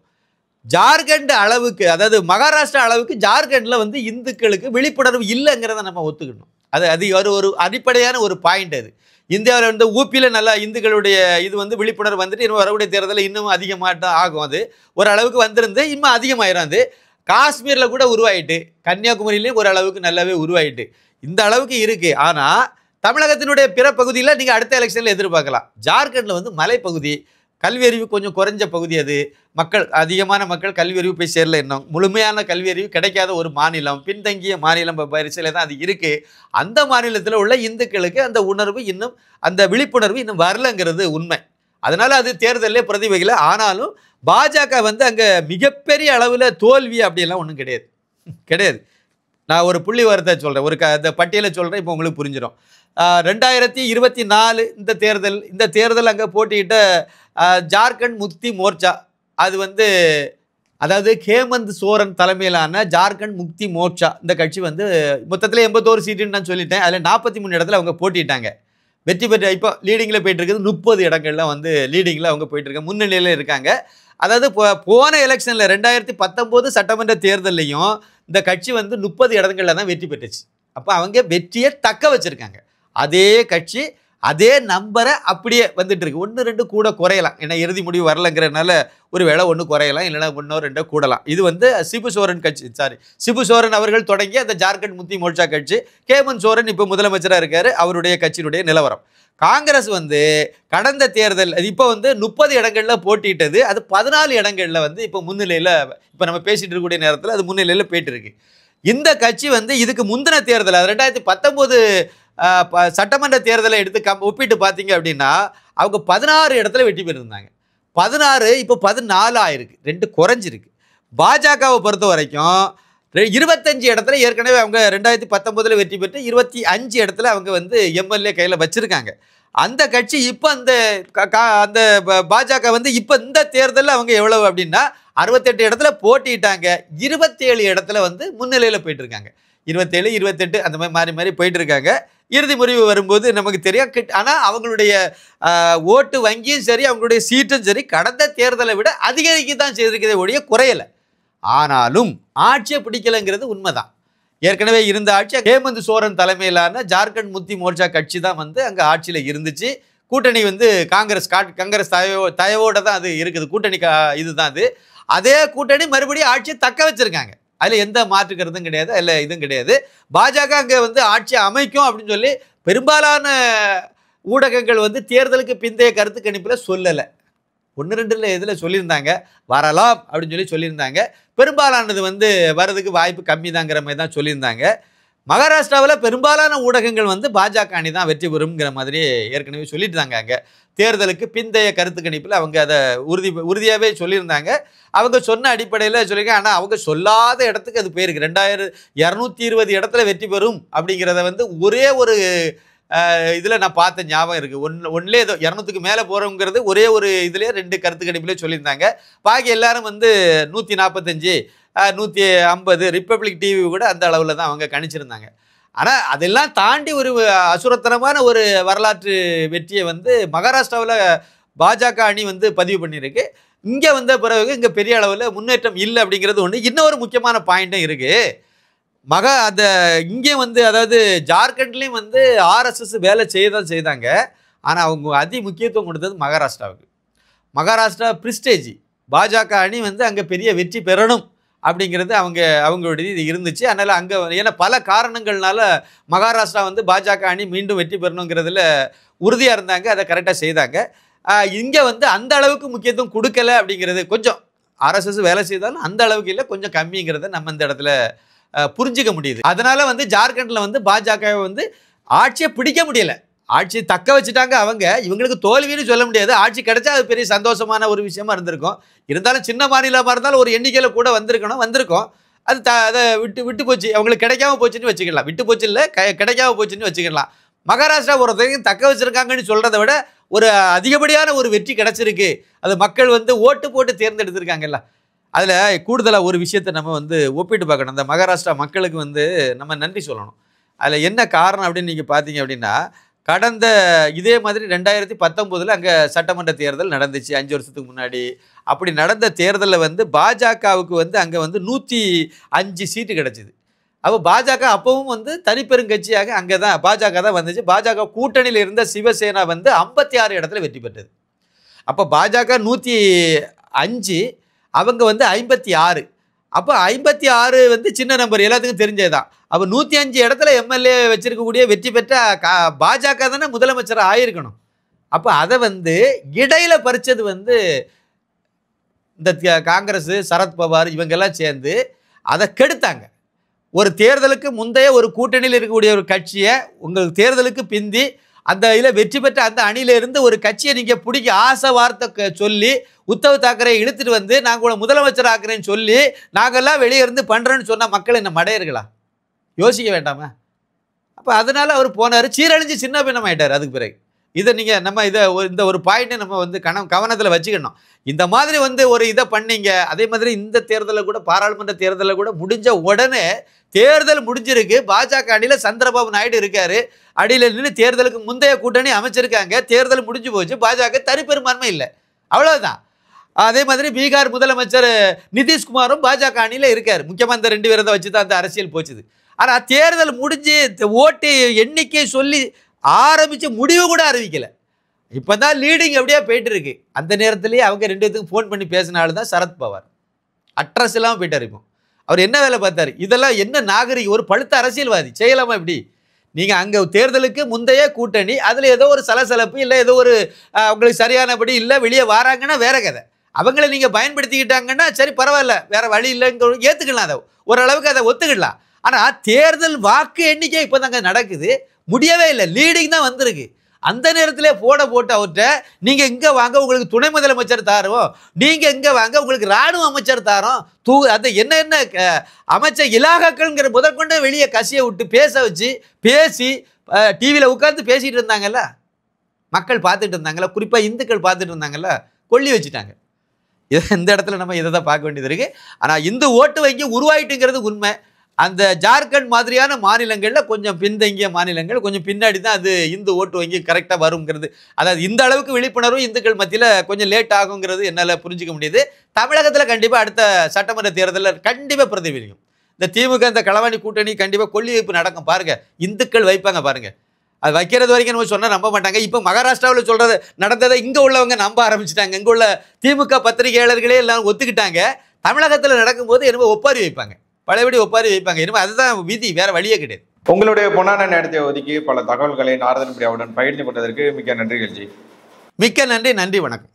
ஜார்க்கண்ட் அளவுக்கு அதாவது மகாராஷ்டிரா அளவுக்கு ஜார்க்கண்டில் வந்து இந்துக்களுக்கு விழிப்புணர்வு இல்லைங்கிறத நம்ம ஒத்துக்கணும். அது அது ஒரு ஒரு அடிப்படையான ஒரு பாயிண்ட் அது. இந்தியாவில் வந்து ஊப்பியில் நல்லா இந்துக்களுடைய இது வந்து விழிப்புணர்வு வந்துட்டு இன்னும் வரக்கூடிய தேர்தலில் இன்னும் அதிகமாக ஆகும் அது. ஓரளவுக்கு வந்திருந்து இன்னும் அதிகமாயிரும் அது. காஷ்மீரில் கூட உருவாயிட்டு கன்னியாகுமரியிலையும் ஓரளவுக்கு நல்லாவே உருவாயிட்டு. இந்த அளவுக்கு இருக்குது ஆனால் தமிழகத்தினுடைய பிற பகுதியில் நீங்கள் அடுத்த எலெக்ஷனில் எதிர்பார்க்கலாம். ஜார்க்கண்டில் வந்து மலைப்பகுதி கல்வி அறிவு கொஞ்சம் குறைஞ்ச பகுதி அது. மக்கள் அதிகமான மக்கள் கல்வி அறிவு போய் சேரல இன்னும். முழுமையான கல்வி அறிவு கிடைக்காத ஒரு மாநிலம் பின்தங்கிய மாநிலம் பரிசையில் தான் அது இருக்குது அந்த மாநிலத்தில் உள்ள இந்துக்களுக்கு அந்த உணர்வு இன்னும் அந்த விழிப்புணர்வு இன்னும் வரலங்கிறது உண்மை. அதனால் அது தேர்தலே பிரதிபலிக்கல ஆனாலும் பாஜக வந்து அங்கே மிகப்பெரிய அளவில் தோல்வி அப்படியெல்லாம் ஒன்றும் கிடையாது. கிடையாது. நான் ஒரு புள்ளி வரத்தை சொல்கிறேன் ஒரு க அந்த பட்டியலை சொல்கிறேன் இப்போ உங்களுக்கு புரிஞ்சிடும் ரெண்டாயிரத்தி இருபத்தி நாலு இந்த தேர்தல் இந்த தேர்தல் அங்கே போட்டியிட்ட ஜார்க்கண்ட் முக்தி மோர்ச்சா. அது வந்து அதாவது ஹேமந்த் சோரன் தலைமையிலான ஜார்க்கண்ட் முக்தி மோர்ச்சா. இந்த கட்சி வந்து மொத்தத்தில் எண்பத்தோரு சீட்டுன்னு நான் சொல்லிட்டேன். அதில் நாற்பத்தி மூணு இடத்துல அவங்க போட்டிட்டாங்க. வெற்றி பெற்ற இப்போ லீடிங்கில் போயிட்டுருக்குது. முப்பது இடங்கள்ல வந்து லீடிங்கில் அவங்க போயிட்டுருக்காங்க முன்னணியில் இருக்காங்க. அதாவது இப்போ போன எலெக்ஷனில் ரெண்டாயிரத்தி பத்தொம்போது சட்டமன்ற தேர்தல்லையும் இந்த கட்சி வந்து முப்பது இடங்களில் தான் வெற்றி பெற்றுச்சு. அப்போ அவங்க வெற்றியை தக்க வச்சுருக்காங்க. அதே கட்சி அதே நம்பரை அப்படியே வந்துட்டு இருக்கு. ஒன்று ரெண்டு கூட குறையலாம். ஏன்னா இறுதி முடிவு வரலங்கிறனால ஒரு வேளை ஒன்று குறையலாம் இல்லைன்னா ஒன்றோ ரெண்டோ கூடலாம். இது வந்து சிபு சோரன் கட்சி சாரி சிபு சோரன் அவர்கள் தொடங்கி அந்த ஜார்க்கண்ட் முத்தி மோர்ச்சா கட்சி. கேமன் சோரன் இப்போ முதலமைச்சராக இருக்கார் அவருடைய கட்சியினுடைய நிலவரம். காங்கிரஸ் வந்து கடந்த தேர்தல் இப்போ வந்து முப்பது இடங்களில் போட்டியிட்டது. அது பதினாலு இடங்களில் வந்து இப்போ முன்னிலையில் இப்போ நம்ம பேசிகிட்டு இருக்கக்கூடிய நேரத்தில் அது முன்னிலையில் போயிட்டு இருக்கு. இந்த கட்சி வந்து இதுக்கு முந்தின தேர்தல் அது ரெண்டாயிரத்தி பத்தொம்போது சட்டமன்ற தேர்தலை எடுத்து கம் ஒப்பிட்டு பார்த்தீங்க அப்படின்னா அவங்க பதினாறு இடத்துல வெற்றி பெற்றிருந்தாங்க. பதினாறு இப்போ பதினாலு ஆயிருக்கு. ரெண்டு குறைஞ்சிருக்கு. பாஜகவை பொறுத்த வரைக்கும் ரெ- இருபத்தஞ்சு இடத்துல ஏற்கனவே அவங்க ரெண்டாயிரத்தி பத்தொம்போதில் வெற்றி பெற்று இருபத்தி அஞ்சு இடத்துல அவங்க வந்து எம்எல்ஏ கையில் வச்சுருக்காங்க. அந்த கட்சி இப்போ அந்த க- அந்த ப- பாஜக வந்து இப்போ இந்த தேர்தலில் அவங்க எவ்வளவு அப்படின்னா அறுபத்தெட்டு இடத்துல போட்டிட்டாங்க. இருபத்தேழு இடத்துல வந்து முன்னிலையில் போயிட்டுருக்காங்க இருபத்தேழு இருபத்தெட்டு அந்த மாதிரி மாறி மாறி போயிட்டுருக்காங்க இறுதி முடிவு வரும்போது நமக்கு தெரியும். கிட் ஆனால் அவங்களுடைய ஓட்டு வங்கியும் சரி அவங்களுடைய சீட்டும் சரி கடந்த தேர்தலை விட அதிகரிக்க தான் செய்திருக்கிறதே ஒழிய குறையலை. ஆனாலும் ஆட்சியை பிடிக்கலைங்கிறது உண்மைதான். ஏற்கனவே இருந்த ஆட்சி ஹேமந்த் சோரன் தலைமையிலான ஜார்க்கண்ட் முக்தி மோர்ச்சா கட்சி தான் வந்து அங்கே ஆட்சியில் இருந்துச்சு. கூட்டணி வந்து காங்கிரஸ் காட் காங்கிரஸ் தயவோ தயவோட தான் அது இருக்குது. கூட்டணி கா இதுதான் அது. அதே கூட்டணி மறுபடியும் ஆட்சியை தக்க வச்சுருக்காங்க. அதில் எந்த மாற்றுக்கிறதும் கிடையாது அதில் இதுவும் கிடையாது. பாஜக அங்கே வந்து ஆட்சி அமைக்கும் அப்படின்னு சொல்லி பெரும்பாலான ஊடகங்கள் வந்து தேர்தலுக்கு பிந்தைய கருத்து கணிப்பில் சொல்லலை. ஒன்று ரெண்டில் இதில் சொல்லியிருந்தாங்க. வரலாம் அப்படின்னு சொல்லி சொல்லியிருந்தாங்க. பெரும்பாலானது வந்து வர்றதுக்கு வாய்ப்பு கம்மி தாங்கிற மாதிரி தான் சொல்லியிருந்தாங்க. மகாராஷ்டிராவில் பெரும்பாலான ஊடகங்கள் வந்து பாஜக அணி தான் வெற்றி பெறும்ங்கிற மாதிரி ஏற்கனவே சொல்லிட்டாங்க அங்கே. தேர்தலுக்கு பிந்தைய கருத்து கணிப்பில் அவங்க அதை உறுதி உறுதியாகவே சொல்லியிருந்தாங்க. அவங்க சொன்ன அடிப்படையில் சொல்லியிருக்காங்க. ஆனால் அவங்க சொல்லாத இடத்துக்கு அது போயிருக்கு. ரெண்டாயிரம் இரநூத்தி இருபது இடத்துல வெற்றி பெறும் அப்படிங்கிறத வந்து ஒரே ஒரு இதில் நான் பார்த்த ஞாபகம் இருக்குது ஒன் ஒன்லே ஏதோ இரநூத்துக்கு மேலே போகிறோங்கிறது ஒரே ஒரு இதுலேயே ரெண்டு கருத்து கணிப்பிலே சொல்லியிருந்தாங்க. பாக்கி எல்லாரும் வந்து நூற்றி நாற்பத்தஞ்சு நூற்றி ஐம்பது ரிப்பப்ளிக் டிவி கூட அந்த அளவில் தான் அவங்க கணிச்சிருந்தாங்க. ஆனால் அதெல்லாம் தாண்டி ஒரு அசுரத்தனமான ஒரு வரலாற்று வெற்றியை வந்து மகாராஷ்டிராவில் பாஜக அணி வந்து பதிவு பண்ணியிருக்கு. இங்கே வந்த பிறகு இங்கே பெரிய அளவில் முன்னேற்றம் இல்லை அப்படிங்கிறது ஒன்று இன்னொரு முக்கியமான பாயிண்ட்டும் இருக்குது மகா அந்த இங்கே வந்து அதாவது ஜார்க்கண்ட்லேயும் வந்து ஆர்எஸ்எஸ் வேலை செய்ய தான் செய்தாங்க. ஆனால் அவங்க அதி முக்கியத்துவம் கொடுத்தது மகாராஷ்டிராவுக்கு. மகாராஷ்டிரா பிரிஸ்டேஜ் பாஜக அணி வந்து அங்கே பெரிய வெற்றி பெறணும். அப்படிங்கிறது அவங்க அவங்களுடைய இது இருந்துச்சு. அதனால் அங்கே ஏன்னா பல காரணங்கள்னால மகாராஷ்டிரா வந்து பாஜக அணி மீண்டும் வெற்றி பெறணுங்கிறதுல உறுதியாக இருந்தாங்க. அதை கரெக்டாக செய்தாங்க. இங்கே வந்து அந்த அளவுக்கு முக்கியத்துவம் கொடுக்கல அப்படிங்கிறது கொஞ்சம் ஆர்எஸ்எஸ் வேலை செய்தாலும் அந்த அளவுக்கு இல்லை கொஞ்சம் கம்மிங்கிறத நம்ம இந்த இடத்துல புரிஞ்சிக்க புரிஞ்சுக்க முடியுது. அதனால் வந்து ஜார்க்கண்டில் வந்து பாஜகவை வந்து ஆட்சியை பிடிக்க முடியல. ஆட்சி தக்க வச்சுட்டாங்க அவங்க. இவங்களுக்கு தோல்வின்னு சொல்ல முடியாது. ஆட்சி கிடைச்சா அது பெரிய சந்தோஷமான ஒரு விஷயமா இருந்திருக்கும். இருந்தாலும் சின்ன மாநிலமாக இருந்தாலும் ஒரு எண்ணிக்கையில் கூட வந்திருக்கணும் வந்திருக்கும். அது த அதை விட்டு விட்டு போச்சு. அவங்களுக்கு கிடைக்காம போச்சுன்னு வச்சுக்கலாம். விட்டு போச்சு இல்லை க கிடைக்காம போச்சுன்னு வச்சுக்கலாம். மகாராஷ்டிரா ஒருத்தரையும் தக்க வச்சுருக்காங்கன்னு சொல்கிறத விட ஒரு அதிகப்படியான ஒரு வெற்றி கிடச்சிருக்கு. அது மக்கள் வந்து ஓட்டு போட்டு தேர்ந்தெடுத்திருக்காங்கல்ல. அதில் கூடுதலாக ஒரு விஷயத்தை நம்ம வந்து ஒப்பிட்டு பார்க்கணும். அந்த மகாராஷ்டிரா மக்களுக்கு வந்து நம்ம நன்றி சொல்லணும். அதில் என்ன காரணம் அப்படின்னு நீங்கள் பார்த்தீங்க அப்படின்னா கடந்த இதே மாதிரி ரெண்டாயிரத்தி பத்தொம்போதில் அங்கே சட்டமன்ற தேர்தல் நடந்துச்சு அஞ்சு வருஷத்துக்கு முன்னாடி. அப்படி நடந்த தேர்தலில் வந்து பாஜகவுக்கு வந்து அங்கே வந்து நூற்றி அஞ்சு சீட்டு கிடச்சிது. அப்போ பாஜக அப்பவும் வந்து தனிப்பெருங்கட்சியாக அங்கே தான் பாஜக தான் வந்துச்சு. பாஜக கூட்டணியில் இருந்த சிவசேனா வந்து ஐம்பத்தி ஆறு இடத்துல வெற்றி பெற்றது. அப்போ பாஜக நூற்றி அஞ்சு அவங்க வந்து ஐம்பத்தி ஆறு. அப்போ ஐம்பத்தி ஆறு வந்து சின்ன நம்பர் எல்லாத்துக்கும் தெரிஞ்சதுதான். அப்போ நூற்றி அஞ்சு இடத்துல எம்எல்ஏ வச்சிருக்கக்கூடிய வெற்றி பெற்ற கா பாஜக தானே முதலமைச்சராக ஆயிருக்கணும். அப்போ அதை வந்து இடையில பறிச்சது வந்து இந்த காங்கிரஸ் சரத்பவார் இவங்கெல்லாம் சேர்ந்து அதை கெடுத்தாங்க. ஒரு தேர்தலுக்கு முந்தைய ஒரு கூட்டணியில் இருக்கக்கூடிய ஒரு கட்சியை உங்களுக்கு தேர்தலுக்கு பிந்தி அந்த இதில் வெற்றி பெற்ற அந்த அணியிலிருந்து ஒரு கட்சியை நீங்கள் பிடிக்க ஆசை வார்த்தை க- சொல்லி உத்தவ் தாக்கரே இழுத்துட்டு வந்து நாங்கள் உங்களை முதலமைச்சர் ஆக்குறேன்னு சொல்லி நாங்கள்லாம் வெளியே இருந்து பண்ணுறேன்னு சொன்னால் மக்கள் என்ன மடையர்களா? யோசிக்க வேண்டாமா? அப்போ அதனால் அவர் போனார். சீரழிஞ்சு சின்ன பின்னம் ஆயிட்டார் அதுக்கு பிறகு. இதை நீங்கள் நம்ம இதை இந்த ஒரு பாயிண்ட்டை நம்ம வந்து கணம் கவனத்தில் வச்சுக்கணும். இந்த மாதிரி வந்து ஒரு இதை பண்ணீங்க அதே மாதிரி இந்த தேர்தலில் கூட பாராளுமன்ற தேர்தலில் கூட முடிஞ்ச உடனே தேர்தல் முடிஞ்சிருக்கு. பாஜக அணியில் சந்திரபாபு நாயுடு இருக்காரு. அடியில் நின்று தேர்தலுக்கு முந்தைய கூட்டணி அமைச்சிருக்காங்க. தேர்தல் முடிஞ்சு போச்சு. பாஜக தனிப்பெரும்பான்மை இல்லை. அவ்வளோதான் அதே மாதிரி பீகார் முதலமைச்சர் நிதிஷ்குமாரும் பாஜக அணியில் இருக்கார். முக்கியமாக இந்த ரெண்டு பேரை வச்சு தான் அந்த அரசியல் போச்சுது. ஆனால் தேர்தல் முடிஞ்சு ஓட்டு எண்ணிக்கை சொல்லி ஆரம்பித்து முடிவு கூட அறிவிக்கலை. இப்போ தான் லீடிங் அப்படியே போயிட்டு இருக்கு அந்த நேரத்துலேயே அவங்க ரெண்டு பேத்துக்கும் ஃபோன் பண்ணி பேசினாலும் தான் சரத்பவார் அட்ரஸ் இல்லாமல் போயிட்டார் இப்போ. அவர் என்ன வேலை பார்த்தாரு? இதெல்லாம் என்ன நாகரிகம்? ஒரு பழுத்த அரசியல்வாதி. செய்யலாமா இப்படி? நீங்கள் அங்கே தேர்தலுக்கு முந்தைய கூட்டணி அதில் ஏதோ ஒரு சலசலப்பு இல்லை ஏதோ ஒரு அவங்களுக்கு சரியானபடி இல்லை வெளியே வராங்கன்னா வேற கதை. அவங்கள நீங்கள் பயன்படுத்திக்கிட்டாங்கன்னா சரி பரவாயில்ல வேற வழி இல்லைங்க ஏற்றுக்கலாம் அதை. ஓரளவுக்கு அதை ஒத்துக்கிடலாம். ஆனால் தேர்தல் வாக்கு எண்ணிக்கை இப்போ தாங்க நடக்குது. முடியவே இல்லை. லீடிங் தான் வந்திருக்கு. அந்த நேரத்திலே போட போட்டு அவர்கிட்ட நீங்கள் இங்கே வாங்க உங்களுக்கு துணை முதலமைச்சர் தாரோம். நீங்கள் இங்கே வாங்க உங்களுக்கு ராணுவ அமைச்சர் தாரோம். தூ அந்த என்ன என்ன க- அமைச்சர் இலாகாக்கள்ங்கிற முதற்கொண்டு வெளியே கசியை விட்டு பேச வச்சு பேசி டிவியில் உட்காந்து பேசிகிட்டு இருந்தாங்கல்ல? மக்கள் பார்த்துட்டு இருந்தாங்கல்ல? குறிப்பாக இந்துக்கள் பார்த்துட்டு இருந்தாங்கல்ல? கொல்லி வச்சுட்டாங்க. இது இந்த இடத்துல நம்ம இதை தான் பார்க்க வேண்டியது இருக்குது ஆனால் இந்து ஓட்டு வங்கி உருவாயிட்டுங்கிறது உண்மை. அந்த ஜார்க்கண்ட் மாதிரியான மாநிலங்களில் கொஞ்சம் பின்தங்கிய மாநிலங்கள் கொஞ்சம் பின்னாடி தான் அது இந்து ஓட்டு வங்கி கரெக்டாக வருங்கிறது அதாவது இந்த அளவுக்கு விழிப்புணர்வு இந்துக்கள் மத்தியில் கொஞ்சம் லேட் ஆகுங்கிறது என்னால் புரிஞ்சுக்க முடியுது. தமிழகத்தில் கண்டிப்பாக அடுத்த சட்டமன்ற தேர்தலில் கண்டிப்பாக பிரதிபலிக்கும் இந்த திமுக இந்த களவாணி கூட்டணி கண்டிப்பாக கொல்லி வைப்பு நடக்கும். பாருங்கள் இந்துக்கள் வைப்பாங்க பாருங்கள் அது வைக்கிறது வரைக்கும் நம்ம சொன்னால் நம்ப மாட்டாங்க. இப்போ மகாராஷ்டிராவில் சொல்கிறது நடந்ததை இங்கே உள்ளவங்க நம்ப ஆரம்பிச்சிட்டாங்க. இங்கே உள்ள திமுக பத்திரிகையாளர்களே எல்லாம் ஒத்துக்கிட்டாங்க. தமிழகத்தில் நடக்கும்போது என்னமோ ஒப்பாரி வைப்பாங்க. பழையபடி ஒப்பாரி வைப்பாங்க. என்னமோ அதுதான் விதி வேற வழியே கிடையாது. உங்களுடைய பொன்னான நேரத்தை ஒதுக்கி பல தகவல்களை நாரதன் பிரியாவுடன் பகிர்ந்து கொண்டதற்கு மிக்க நன்றிகள் ஜி மிக்க நன்றி நன்றி வணக்கம்.